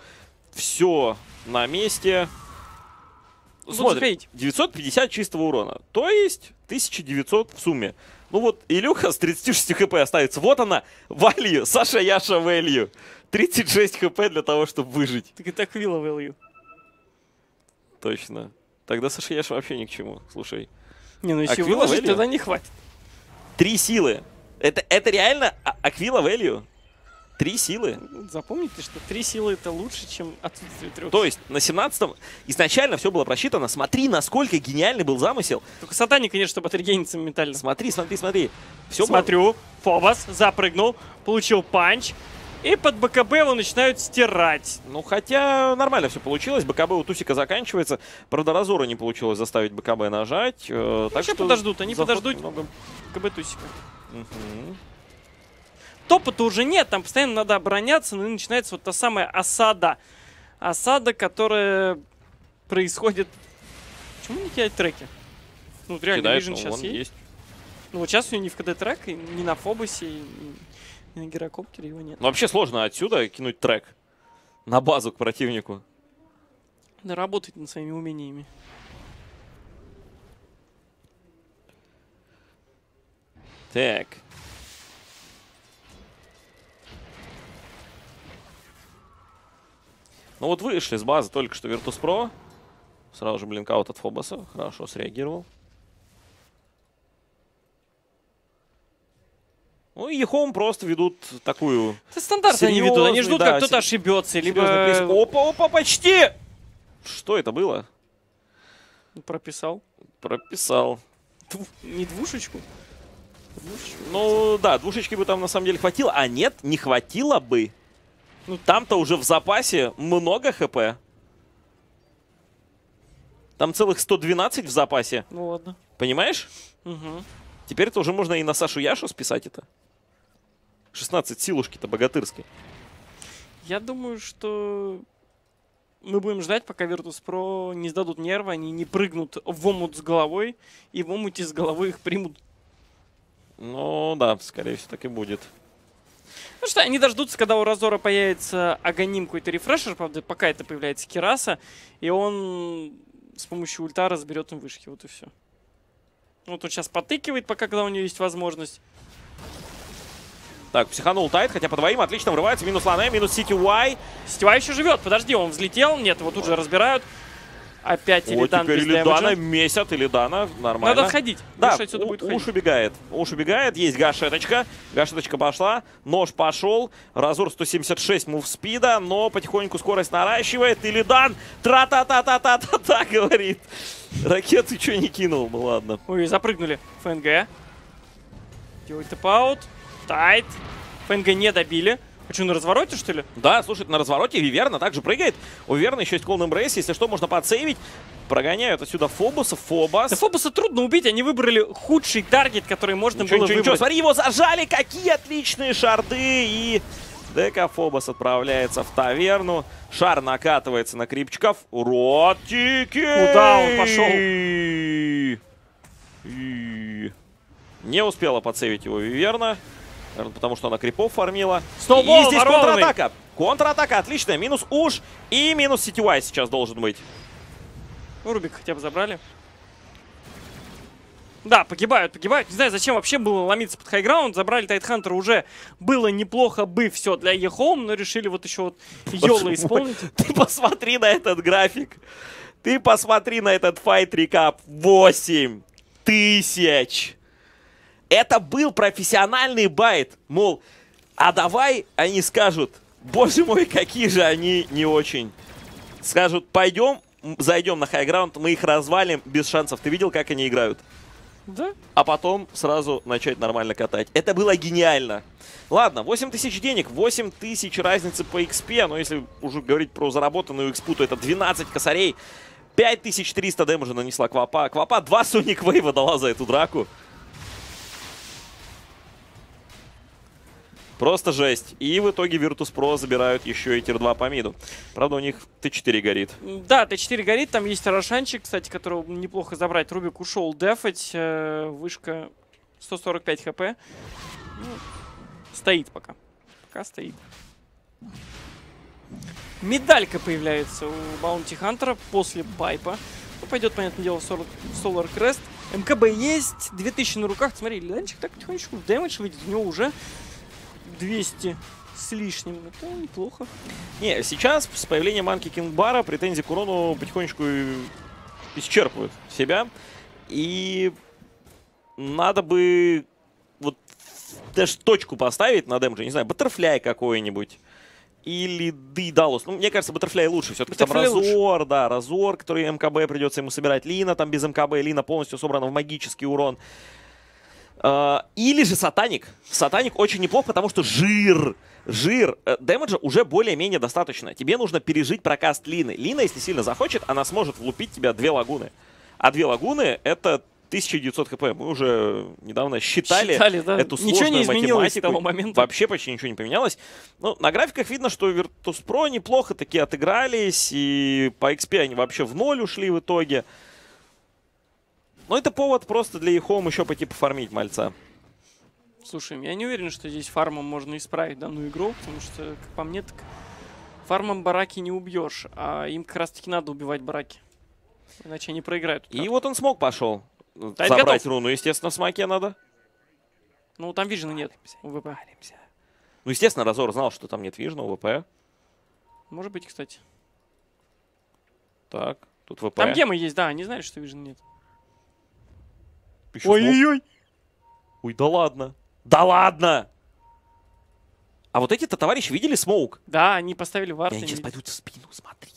Все на месте. Заходить. 950 чистого урона. То есть 1900 в сумме. Ну вот Илюха с 36 хп остается. Вот она, value. Саша Яша value. 36 хп для того, чтобы выжить. Так это Аквила value. Точно. Тогда Саша Яша вообще ни к чему. Слушай. Не, ну если Аквила выложить, тогда не хватит. Три силы. Это, это реально а- Аквила value? Три силы. Запомните, что три силы это лучше, чем отсутствие трех. То есть на 17-м изначально все было просчитано. Смотри, насколько гениальный был замысел. Только сатане, конечно, чтобы отрегениться моментально. Смотри, смотри, смотри. Все Смотрю, Фобос запрыгнул, получил панч, и под БКБ его начинают стирать. Ну, хотя нормально все получилось. БКБ у Тусика заканчивается. Правда, Разора не получилось заставить БКБ нажать. э, так ща что подождут, они заход подождут. немного- КБ Тусика. Мгм. Топа-то уже нет, там постоянно надо обороняться, ну и начинается вот та самая осада. Осада, которая происходит... Почему не кидать треки? Ну, вот реально, Кидает, Vision ну, сейчас вон есть. Ну, вот сейчас у него ни в КД трек, и ни на Фобосе, и ни на Гирокоптере его нет. Ну, вообще сложно отсюда кинуть трек на базу к противнику. Надо работать над своими умениями. Так. Ну вот вышли с базы только что Virtus.pro. Сразу же блинкаут от Фобоса. Хорошо среагировал. Ну и Ехом просто ведут такую... Это стандартно они ведут, они ждут, да, как кто-то ошибется, либо Опа, опа, почти! Что это было? прописал. Прописал. Дву- Не двушечку? Двушечку. Ну да, двушечки бы там на самом деле хватило. А нет, не хватило бы. Ну там-то уже в запасе много хп. Там целых 112 в запасе. Ну ладно. Понимаешь? Угу. Теперь-то уже можно и на Сашу Яшу списать это. 16 силушки-то богатырские. Я думаю, что мы будем ждать, пока Virtus.pro не сдадут нервы, они не прыгнут в омут с головой, и в омуте с головой их примут. Ну да, скорее всего, так и будет. Ну что, они дождутся, когда у Разора появится Аганим какой-то рефрешер, правда, пока это появляется Кираса, и он с помощью ульта разберет им вышки, вот и все. Вот он сейчас потыкивает, пока когда у него есть возможность. Так, психанул Тайт, хотя по двоим отлично врывается. Минус Лане, минус Сити Уай. Сетевая еще живет, подожди, он взлетел, нет, его тут же разбирают. Опять Илидан теперь без Илидана месят, Илидана, нормально. Надо отходить, Да, Миша отсюда у- будет уж убегает. Уж убегает, есть гашеточка. Гашеточка пошла, нож пошел. Разур 176 мув спида, но потихоньку скорость наращивает. Илидан тра-та-та-та-та-та-та говорит. Ракеты что не кинул, ну ладно. Ой, запрыгнули. ФНГ. Делает TP out. Тайд. ФНГ не добили. Что, на развороте, что ли? Да, слушай, на развороте Виверна также прыгает. У Виверны еще есть Cold Embrace, если что, можно подсейвить. Прогоняют отсюда Фобоса, Фобос. Да Фобоса трудно убить, они выбрали худший target, который можно Ничего, было ничего, ничего, выбрать. смотри, его зажали, какие отличные шарды, и ДК Фобос отправляется в таверну, шар накатывается на крипчиков, ротики! Куда он пошел? И... Не успела подсейвить его Виверна, наверное, потому что она крипов фармила. Сноубол и здесь ворованный. контратака. Контратака отличная, минус уж и минус сетевай сейчас должен быть. Ну, Рубик хотя бы забрали. Да, погибают, погибают. Не знаю, зачем вообще было ломиться под хайграунд. Забрали Тайтхантера уже. Было неплохо бы все для EHOME, но решили вот еще вот YOLO исполнить. Ты посмотри на этот график. Ты посмотри на этот fight recap. 8 тысяч. Это был профессиональный bait. Мол, а давай они скажут, боже мой, какие же они не очень. Скажут, пойдем, зайдем на high ground, мы их развалим без шансов. Ты видел, как они играют? Да? а потом сразу начать нормально катать. Это было гениально. Ладно, 8 тысяч денег, 8 тысяч разницы по XP, но если уже говорить про заработанную экспу, то это 12 косарей. 5300 дэмэджа нанесла Квапа. Квапа 2 Соник Вейва дала за эту драку. Просто жесть. И в итоге Virtus.pro забирают еще и тир-2 по миду. Правда, у них Т4 горит. Да, Т4 горит, там есть Рошанчик, кстати, которого неплохо забрать. Рубик ушел дефать, э, вышка 145 хп. Ну, стоит пока. Пока стоит. Медалька появляется у Bounty Hunter а после пайпа. Ну, пойдет, понятное дело, в Solar Crest. МКБ есть, 2000 на руках. Смотри, Лянчик так потихонечку в damage выйдет. У него уже 200 с лишним. Это неплохо. Не, сейчас с появлением Манки Кингбара претензии к урону потихонечку исчерпывают себя. И надо бы вот даже точку поставить на дэмэдже, не знаю, баттерфляй какой-нибудь. Или Дейдалус. Ну, мне кажется, Баттерфляй лучше. Все-таки там Баттерфляй лучше. Разор, да, Разор, который МКБ придется ему собирать. Лина там без МКБ. Лина полностью собрана в магический урон. А, Или же Сатаник. Сатаник очень неплох, потому что жир. Жир. Э, Дэмэджа уже более-менее достаточно. Тебе нужно пережить прокаст Лины. Лина, если сильно захочет, она сможет влупить тебя две лагуны. А две лагуны — это 1900 хп. Мы уже недавно считали, Считали, да. эту Ничего сложную не изменилось с математику. того момента. Вообще почти ничего не поменялось. Ну, на графиках видно, что Virtus.pro неплохо таки отыгрались, и по XP они вообще в ноль ушли в итоге. Но это повод просто для Ехом еще пойти пофармить мальца. Слушай, я не уверен, что здесь фармом можно исправить данную игру, потому что, как по мне, так фармом бараки не убьешь, а им как раз-таки надо убивать бараки. Иначе они проиграют. И вот он смог пошел. Тайт Забрать готов. руну, естественно, в смоке надо. Ну, там вижена нет у ВП. Ну, естественно, Разор знал, что там нет вижна у ВП. Может быть, кстати. Так, тут ВП. Там gem ы есть, да, они знали, что vision а нет. Smoke. Ой, да ладно. Да ладно! А вот эти-то товарищи видели smoke? Да, они поставили вард. И они сейчас видят. пойдут в спину, смотри.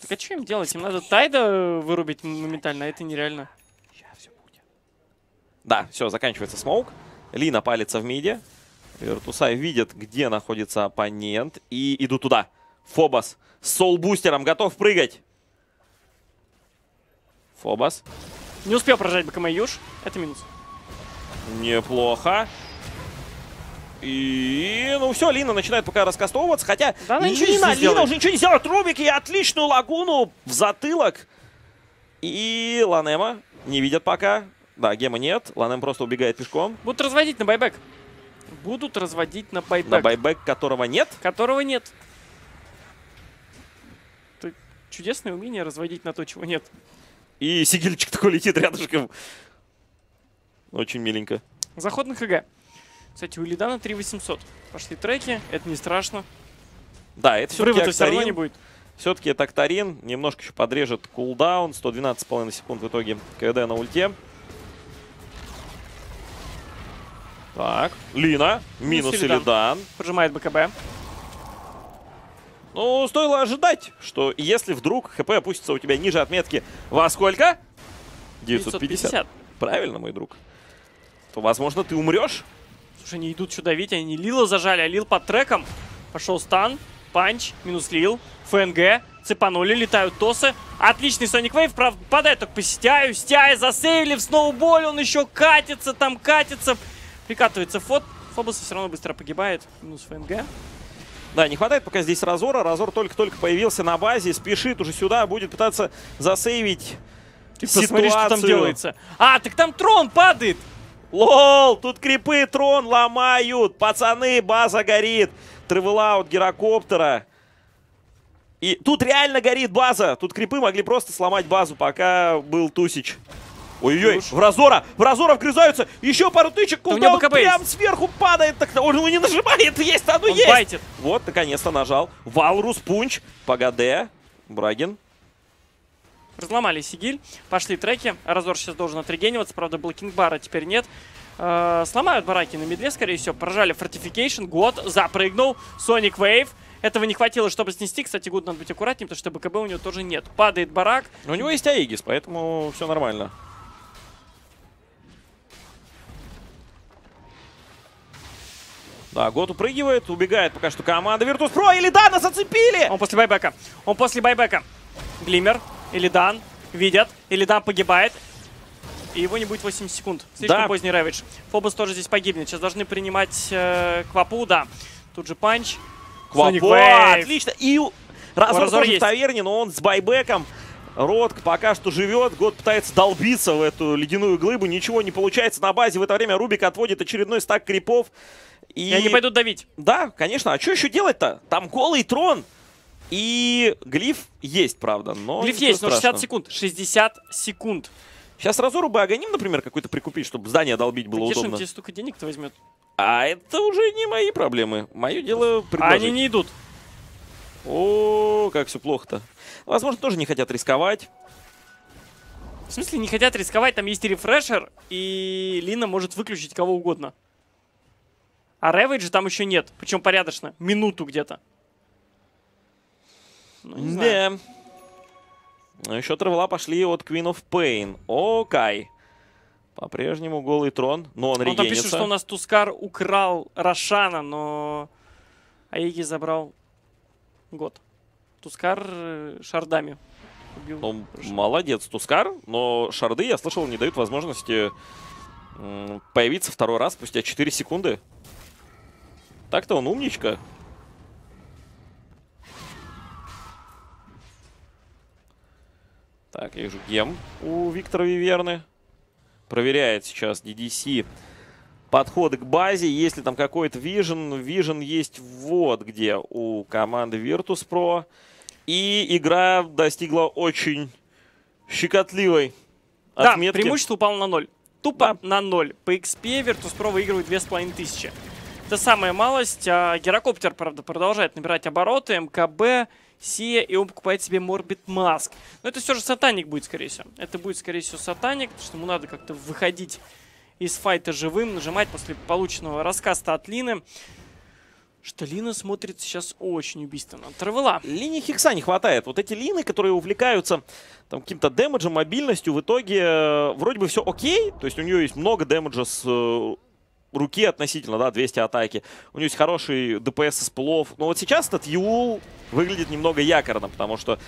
Так а что им делать? Им надо Тайда вырубить моментально, а это нереально. Сейчас все будет. Да, все, заканчивается smoke. Лина палится в миде. Виртусай видит, где находится оппонент. И идут туда. Фобос с соул-бустером готов прыгать. Фобос. Не успел прожать БКМ Юж, это минус. Неплохо. И ну все, Лина начинает пока раскастовываться, хотя Да она ничего не Лина, сделает. Лина уже ничего не сделает. Рубик и отличную лагуну в затылок. И Ланема не видят пока. Да, гема нет. Ланем просто убегает пешком. Будут разводить на байбек. Будут разводить на байбек. На байбек, которого нет. Которого нет. Это чудесное умение разводить на то, чего нет. И Сигильчик такой летит рядышком. Очень миленько. Заход на ХГ. Кстати, у Лидана 3800. Пошли треки, это не страшно. Да, это все-таки Взрыва-то все равно не будет. Все-таки это Актарин. Немножко еще подрежет кулдаун. 112,5 секунд в итоге КД на ульте. Так, Лина. Минус Илидан. Поджимает БКБ. Ну, стоило ожидать, что если вдруг ХП опустится у тебя ниже отметки во сколько? 950. Правильно, мой друг. То, возможно, ты умрешь. Слушай, они идут сюда давить, они Лила зажали, а Лил под треком. Пошел стан, панч, минус Лил, ФНГ, цепанули, летают тосы. Отличный Соник Вейв, правда, попадает только по Стяю. Стяя засейвили в сноуболе, он еще катится, там катится. Прикатывается Фот. Фобос все равно быстро погибает. Минус ФНГ. Да, не хватает пока здесь Разора. Разор только-только появился на базе, спешит уже сюда, будет пытаться засейвить Ты посмотри, что там ситуацию. делается. А, так там трон падает. Лол, тут крипы трон ломают. Пацаны, база горит. Тревелаут гирокоптера. И тут реально горит база. Тут крипы могли просто сломать базу, пока был Тусич. Ой-ой-ой, в Разора, в Разора вгрызаются. Еще пару тычек, Да у него кулдаун БКБ есть. прям сверху падает. Так он его не нажимает, есть, оно Он есть. байтит. Вот, наконец-то нажал. Валрус Пунч, Погоде, Брагин. Разломали Сигиль, пошли треки. Разор сейчас должен отрегениваться, правда, блокинг-бара теперь нет. Э, сломают бараки на медле, скорее всего. Прожали Fortification, год, запрыгнул. Sonic Wave. Этого не хватило, чтобы снести. Кстати, Гуд надо быть аккуратнее, потому что БКБ у него тоже нет. Падает барак. У него есть Аигис, поэтому все нормально. Да, год упрыгивает, убегает пока что команда Virtus.pro. Или Дана зацепили! Он после байбека. Он после байбека. Глиммер, Илидан, видят. Илидан погибает. И его не будет 80 секунд. Слишком Да. поздний рэвидж. Фобос тоже здесь погибнет. Сейчас должны принимать э, Квапу, да. Тут же панч. Wave. отлично. И Разор Разор тоже в есть. таверне, но он с байбеком. Ротк пока что живет. Год пытается долбиться в эту ледяную глыбу. Ничего не получается на базе. В это время Рубик отводит очередной стак крипов. И... И они пойдут давить. Да, конечно. А что еще делать-то? Там голый трон. И глиф есть, правда. Но Глиф есть, но 60 страшного. секунд. 60 секунд. Сейчас Разору бы Аганим, например, какой-то прикупить, чтобы здание долбить было он удобно. тебе столько денег-то возьмет. А это уже не мои проблемы. Мое дело А предложить. они не идут. О, как все плохо-то. Возможно, тоже не хотят рисковать. В смысле, не хотят рисковать, там есть рефрешер, и Лина может выключить кого угодно. А Рэвиджа там еще нет, причем порядочно, минуту где-то. Ну, не знаю. Да. Ну, еще тревела пошли от Queen of Pain. Окей. По-прежнему голый трон, но он, Он там регенится. пишет, что у нас Тускар украл Рошана, но Аиги забрал год. Тускар э, шардами убил. Ну, молодец, Тускар, но шарды, я слышал, не дают возможности появиться второй раз спустя 4 секунды. Так-то он умничка. Так, я вижу гем у Виктора Виверны. Проверяет сейчас DDC подходы к базе. Если там какой-то вижен, вижен есть вот где у команды Virtus.pro. И игра достигла очень щекотливой Да, отметки. преимущество упало на ноль. Тупо на ноль. По XP Virtus.pro выигрывает 2500. Это самая малость. А Герокоптер, правда, продолжает набирать обороты. МКБ, Сия, и он покупает себе Морбит Маск. Но это все же Сатаник будет, скорее всего. Это будет, скорее всего, Сатаник, потому что ему надо как-то выходить из файта живым, нажимать после полученного раскаста от Лины. Что Лина смотрит сейчас очень убийственно. Травела. Линии Хикса не хватает. Вот эти лины, которые увлекаются каким-то дэмэджем, мобильностью, в итоге э, вроде бы все окей. То есть у нее есть много дэмэджа с э, руки относительно, да, 200 атаки. У нее есть хороший ДПС из плов. Но вот сейчас этот Юл выглядит немного якорно, потому что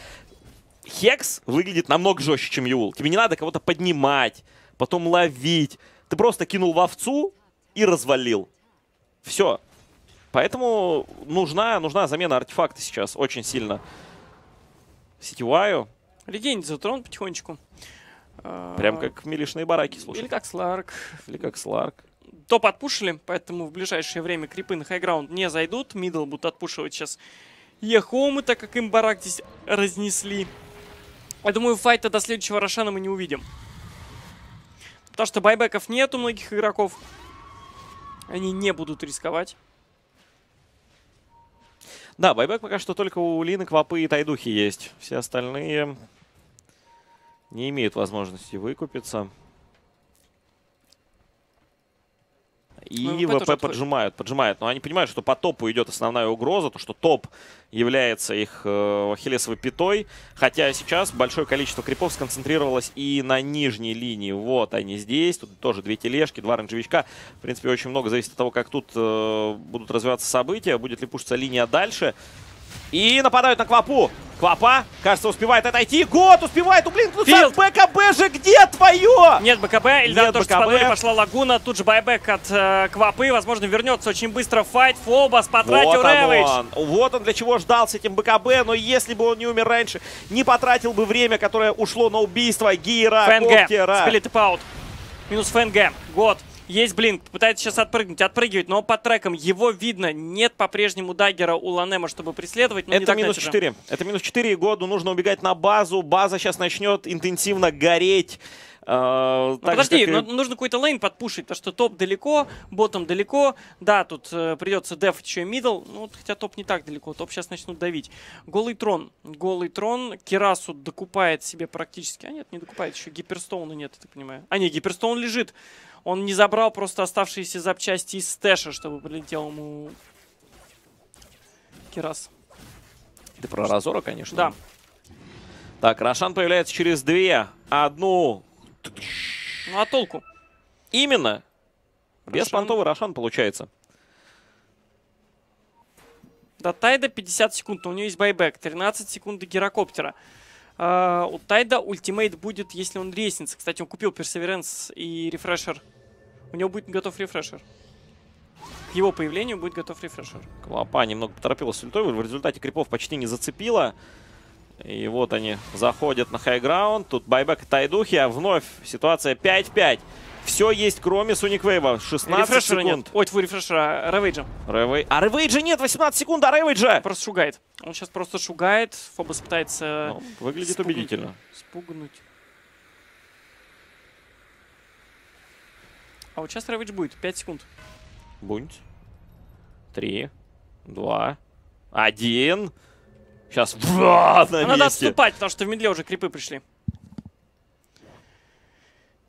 Хекс выглядит намного жестче, чем Юл. Тебе не надо кого-то поднимать, потом ловить. Ты просто кинул в овцу и развалил. Все. Поэтому нужна, нужна замена артефакта сейчас очень сильно. Сетеваю. Регенится трон потихонечку. А, Прям как милишные бараки, слушай. Или как Сларк. Или как Сларк. Топ отпушили, поэтому в ближайшее время крипы на high ground не зайдут. Мидл будут отпушивать сейчас EHOME ы, так как им барак здесь разнесли. Я думаю, fight а до следующего Рошана мы не увидим. Потому что buyback ов нет у многих игроков. Они не будут рисковать. Да, buyback пока что только у Лины, Квапы и Тайдухи есть. Все остальные не имеют возможности выкупиться. И Ну, ВП ВП поджимают, поджимают. Но они понимают, что по топу идет основная угроза, то, что топ является их э, ахиллесовой пятой. Хотя сейчас большое количество крипов сконцентрировалось и на нижней линии. Вот они здесь. Тут тоже две тележки, два рейнджевичка. В принципе, очень много зависит от того, как тут э, будут развиваться события. Будет ли пушиться линия дальше. И нападают на Квапу. Квапа, кажется, успевает отойти. Год успевает, блин, тут field. БКБ же где твое? Нет БКБ, Илидан Нет тоже БКБ. пошла лагуна, тут же buyback от э, Квапы, возможно, вернется очень быстро в fight, Фобос потратил Вот Ravage. он. Вот он для чего ждал с этим БКБ, но если бы он не умер раньше, не потратил бы время, которое ушло на убийство Гира, ФНГ, спилит out. Минус ФНГ, год. Есть blink, пытается сейчас отпрыгнуть, отпрыгивать, но под треком его видно. Нет по-прежнему dagger а у Ланема, чтобы преследовать. Это минус уже. 4. Это минус 4, и году нужно убегать на базу. База сейчас начнет интенсивно гореть. Э, Ну, подожди, и- ну, нужно какой-то lane подпушить, потому что топ далеко, ботом далеко. Да, тут э, придется дефать еще и мидл, ну, вот, хотя топ не так далеко, топ сейчас начнут давить. Голый трон, голый трон, Кирасу докупает себе практически, а нет, не докупает, еще hyperstone а нет, я так понимаю. А не, hyperstone лежит, он не забрал просто оставшиеся запчасти из stash а, чтобы прилетел ему Кирас. Ты про Разора, конечно. Да, Так, Рошан появляется через две. Одну. ну а толку? Именно. Без Рошан. понтовый Рошан получается. До Тайда 50 секунд, у него есть байбек. 13 секунд до гирокоптера. А, у Тайда ультимейт будет, если он резнится. Кстати, он купил персеверенс и рефрешер. У него будет готов рефрешер. К его появлению будет готов рефрешер. Клопа немного поторопилась с ультой, в результате крипов почти не зацепила. И вот они заходят на хайграунд. Тут байбек и тайдухи, а вновь ситуация 5-5. Все есть, кроме Суниквейва. 16 рефрешера секунд. нет. Ой, твой рефрешера, Рэвейджа. Рэвей- А Рэвейджа нет, 18 секунд, а Рэвейджа! Просто шугает. Он сейчас просто шугает. Фобос пытается Ну, выглядит спугнуть. убедительно. спугнуть. А вот сейчас Рэвидж будет. 5 секунд. Бунь. Три, два, один. Сейчас на Но надо отступать, потому что в медле уже крипы пришли.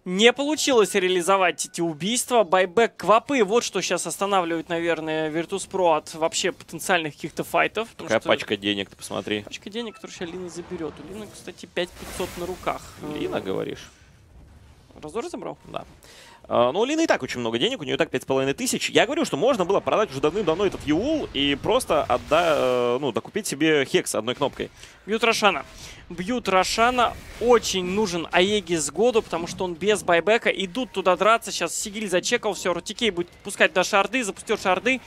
Не получилось реализовать эти убийства. Байбек Квапы. Вот что сейчас останавливает, наверное, Virtus.pro от вообще потенциальных каких-то файтов. Какая что пачка денег, ты посмотри. пачка денег, которую сейчас Лина заберет. У Лины, кстати, 5500 на руках. Лина, говоришь? Разор забрал? Да. А, Ну, у Лины и так очень много денег, у нее и так 5,5 тысяч. Я говорю, что можно было продать уже давным-давно этот Юул и просто отда, э, ну, докупить себе Хекс одной кнопкой. Бьют Рошана. Бьют Рошана. Очень нужен Аегис году, потому что он без байбека. Идут туда драться. Сейчас Сигиль зачекал все. Ротикей будет пускать до шарды. Запустил шарды.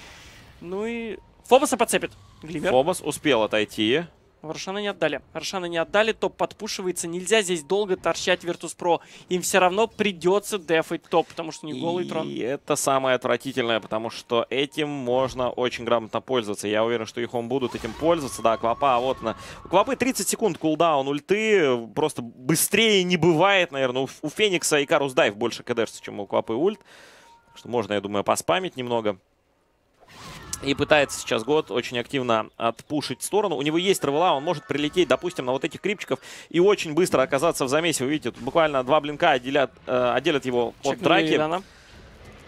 Ну и... Фобоса подцепит. Глимер. Фобос успел отойти. Рошана не отдали. Рошана не отдали. Топ подпушивается. Нельзя здесь долго торчать Virtus.pro. Им все равно придется дефать топ, потому что них голый и трон. это самое отвратительное, потому что этим можно очень грамотно пользоваться. Я уверен, что их он будут этим пользоваться. Да, Квапа, а вот она. У Квапы 30 секунд кулдаун ульты. Просто быстрее не бывает, наверное. У, у Феникса и Карус Дайв больше кдэшится, чем у Квапы ульт. Что можно, я думаю, поспамить немного. И пытается сейчас год очень активно отпушить сторону. У него есть травела, он может прилететь, допустим, на вот этих крипчиков и очень быстро оказаться в замесе. Вы видите, тут буквально два блинка отделят, э, отделят его от Чекнули драки. Илана.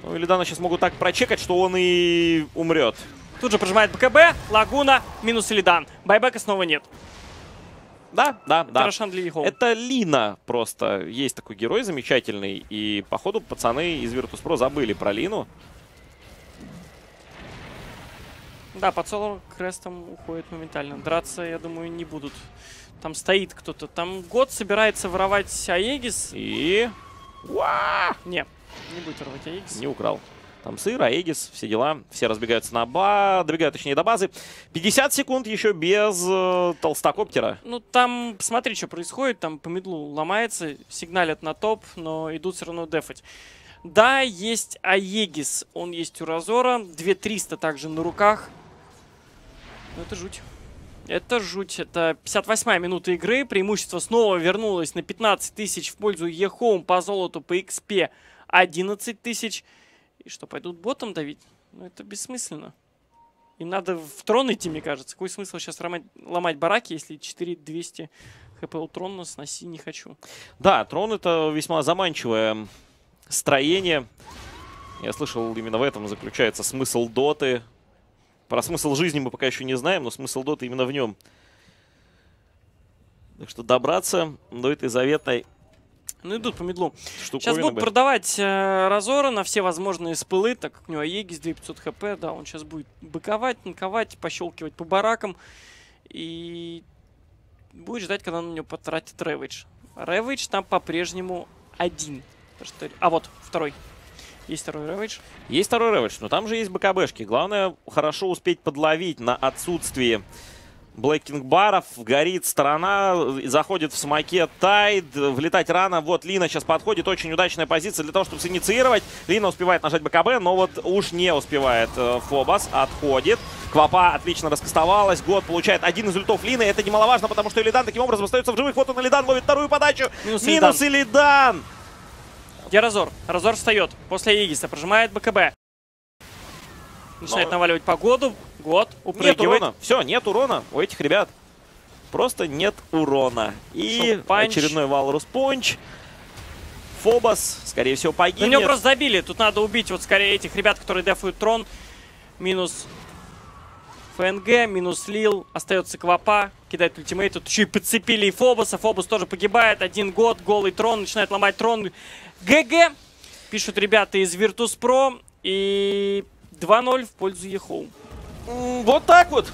Ну, или Дана сейчас могут так прочекать, что он и умрет. Тут же прожимает БКБ. Лагуна. Минус Илидан. Байбека снова нет. Да, да, да. Рошан для Ехол. Это Лина просто. Есть такой герой замечательный. И, походу, пацаны из Virtus.pro забыли про Лину. Да, под соло крестом уходит моментально. Драться, я думаю, не будут. Там стоит кто-то. Там год собирается воровать Аегис. И... Уа! Не, не будет воровать Аегис. Не украл. Там сыр, Аегис, все дела. Все разбегаются на ба... Добегают, точнее, до базы. 50 секунд еще без э, толстокоптера. Ну, там, посмотри, что происходит. Там по медлу ломается, сигналят на топ, но идут все равно дефать. Да, есть Aegis, он есть у Разора. 2300 также на руках. Ну, это жуть. Это жуть. Это 58-я минута игры. Преимущество снова вернулось на 15 тысяч в пользу EHOME по золоту, по XP 11 тысяч. И что, пойдут ботом давить? Ну, это бессмысленно. Им надо в трон идти, мне кажется. Какой смысл сейчас ломать, бараки, если 4200 хп у трона сноси не хочу. Да, трон это весьма заманчивое строение. Я слышал, именно в этом заключается смысл доты. Про смысл жизни мы пока еще не знаем, но смысл доты именно в нем. Так что добраться до этой заветной ну, идут по медлу. Сейчас будут бы. продавать э, Разора на все возможные спылы, так как у него Аегис 2500 хп, да, он сейчас будет быковать, наковать, пощелкивать по баракам и будет ждать, когда на него потратит Рэвидж. Рэвидж там по-прежнему один. А вот, второй. Есть второй Рэвидж. Есть второй реведж, но там же есть БКБшки. Главное, хорошо успеть подловить на отсутствие Блэкинг баров. Горит сторона, заходит в смоке Тайд. Влетать рано. Вот Лина сейчас подходит. Очень удачная позиция для того, чтобы синициировать. Лина успевает нажать БКБ, но вот уж не успевает э, Фобос. Отходит. Квапа отлично раскастовалась. Год получает один из ультов Лины. Это немаловажно, потому что Илидан таким образом остается в живых. Вот он, Илидан, ловит вторую подачу. Минус Минус Илидан. Где Разор? Разор встает после Аегиса, прожимает БКБ. Начинает Но- наваливать погоду. Год, Нет упрыгивает. урона. Все, нет урона у этих ребят. Просто нет урона. И Шел панч. очередной Валрус Понч. Фобос, скорее всего, На погибнет. него просто забили. Тут надо убить вот скорее этих ребят, которые дефают трон. Минус ФНГ, минус Лил. Остается Квапа. Кидает ultimate. Тут еще и подцепили и Фобоса. Фобос тоже погибает. Один God. Голый трон. Начинает ломать трон. GG. Пишут ребята из Virtus.pro. И 2-0 в пользу EHOME. Вот так вот.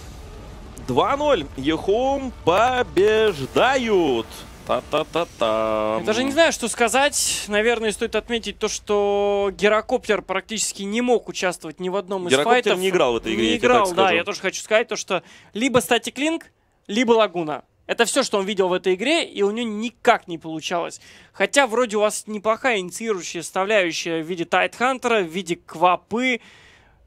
2-0. EHOME побеждают. Та-та-та-та. Я даже не знаю, что сказать. Наверное, стоит отметить то, что Герокоптер практически не мог участвовать ни в одном из Герокоптер файтов. не играл в этой игре, Не играл, да. Я тоже хочу сказать то, что либо Статик Линк, либо Лагуна. Это все, что он видел в этой игре, и у него никак не получалось. Хотя вроде у вас неплохая инициирующая составляющая в виде Тайтхантера, в виде Квапы,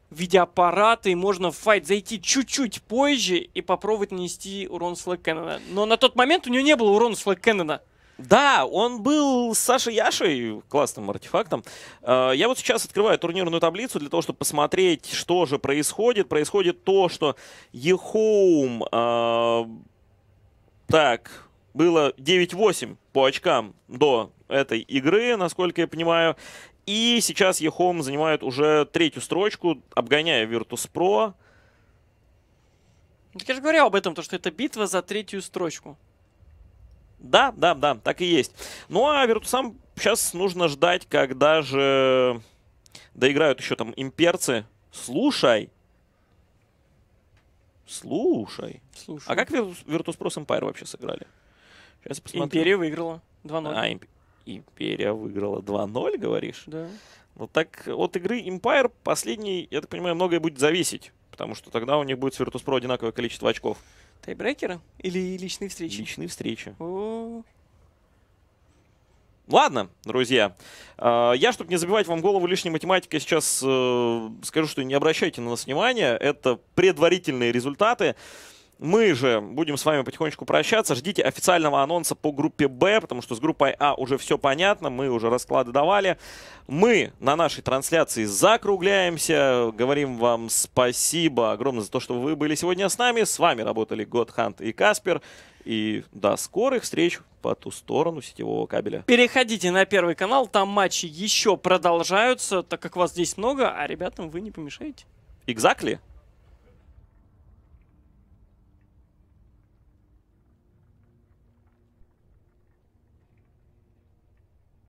в виде аппарата, и можно в файт зайти чуть-чуть позже и попробовать нанести урон с Кэннона. Но на тот момент у него не было урона с Кэннона. Да, он был с Сашей Яшей, классным артефактом. Э, Я вот сейчас открываю турнирную таблицу для того, чтобы посмотреть, что же происходит. Происходит то, что EHOME... Так, было 9-8 по очкам до этой игры, насколько я понимаю. И сейчас EHOME занимает уже третью строчку, обгоняя Virtus.pro. Так я же говорил об этом, то, что это битва за третью строчку. Да, да, да, так и есть. Ну а Виртусам сейчас нужно ждать, когда же доиграют еще там имперцы. Слушай. Слушай. Слушай. А как Virtus- Virtus.pro с Empire вообще сыграли? Сейчас посмотрю. Империя выиграла 2-0. А, Имп- Империя выиграла 2-0, говоришь? Да. Ну так от игры Empire последний, я так понимаю, многое будет зависеть. Потому что тогда у них будет с Virtus.pro одинаковое количество очков. Тайбрекеры или личные встречи? Личные встречи. О, Ладно, друзья. э, Я, чтобы не забивать вам голову лишней математикой, сейчас э, скажу, что не обращайте на нас внимания. Это предварительные результаты. Мы же будем с вами потихонечку прощаться. Ждите официального анонса по группе Б, потому что с группой А уже все понятно. Мы уже расклады давали. Мы на нашей трансляции закругляемся. Говорим вам спасибо огромное за то, что вы были сегодня с нами. С вами работали Godhunt и Каспер. И до скорых встреч по ту сторону сетевого кабеля. Переходите на первый канал, там матчи еще продолжаются, так как вас здесь много, а ребятам вы не помешаете. Exactly.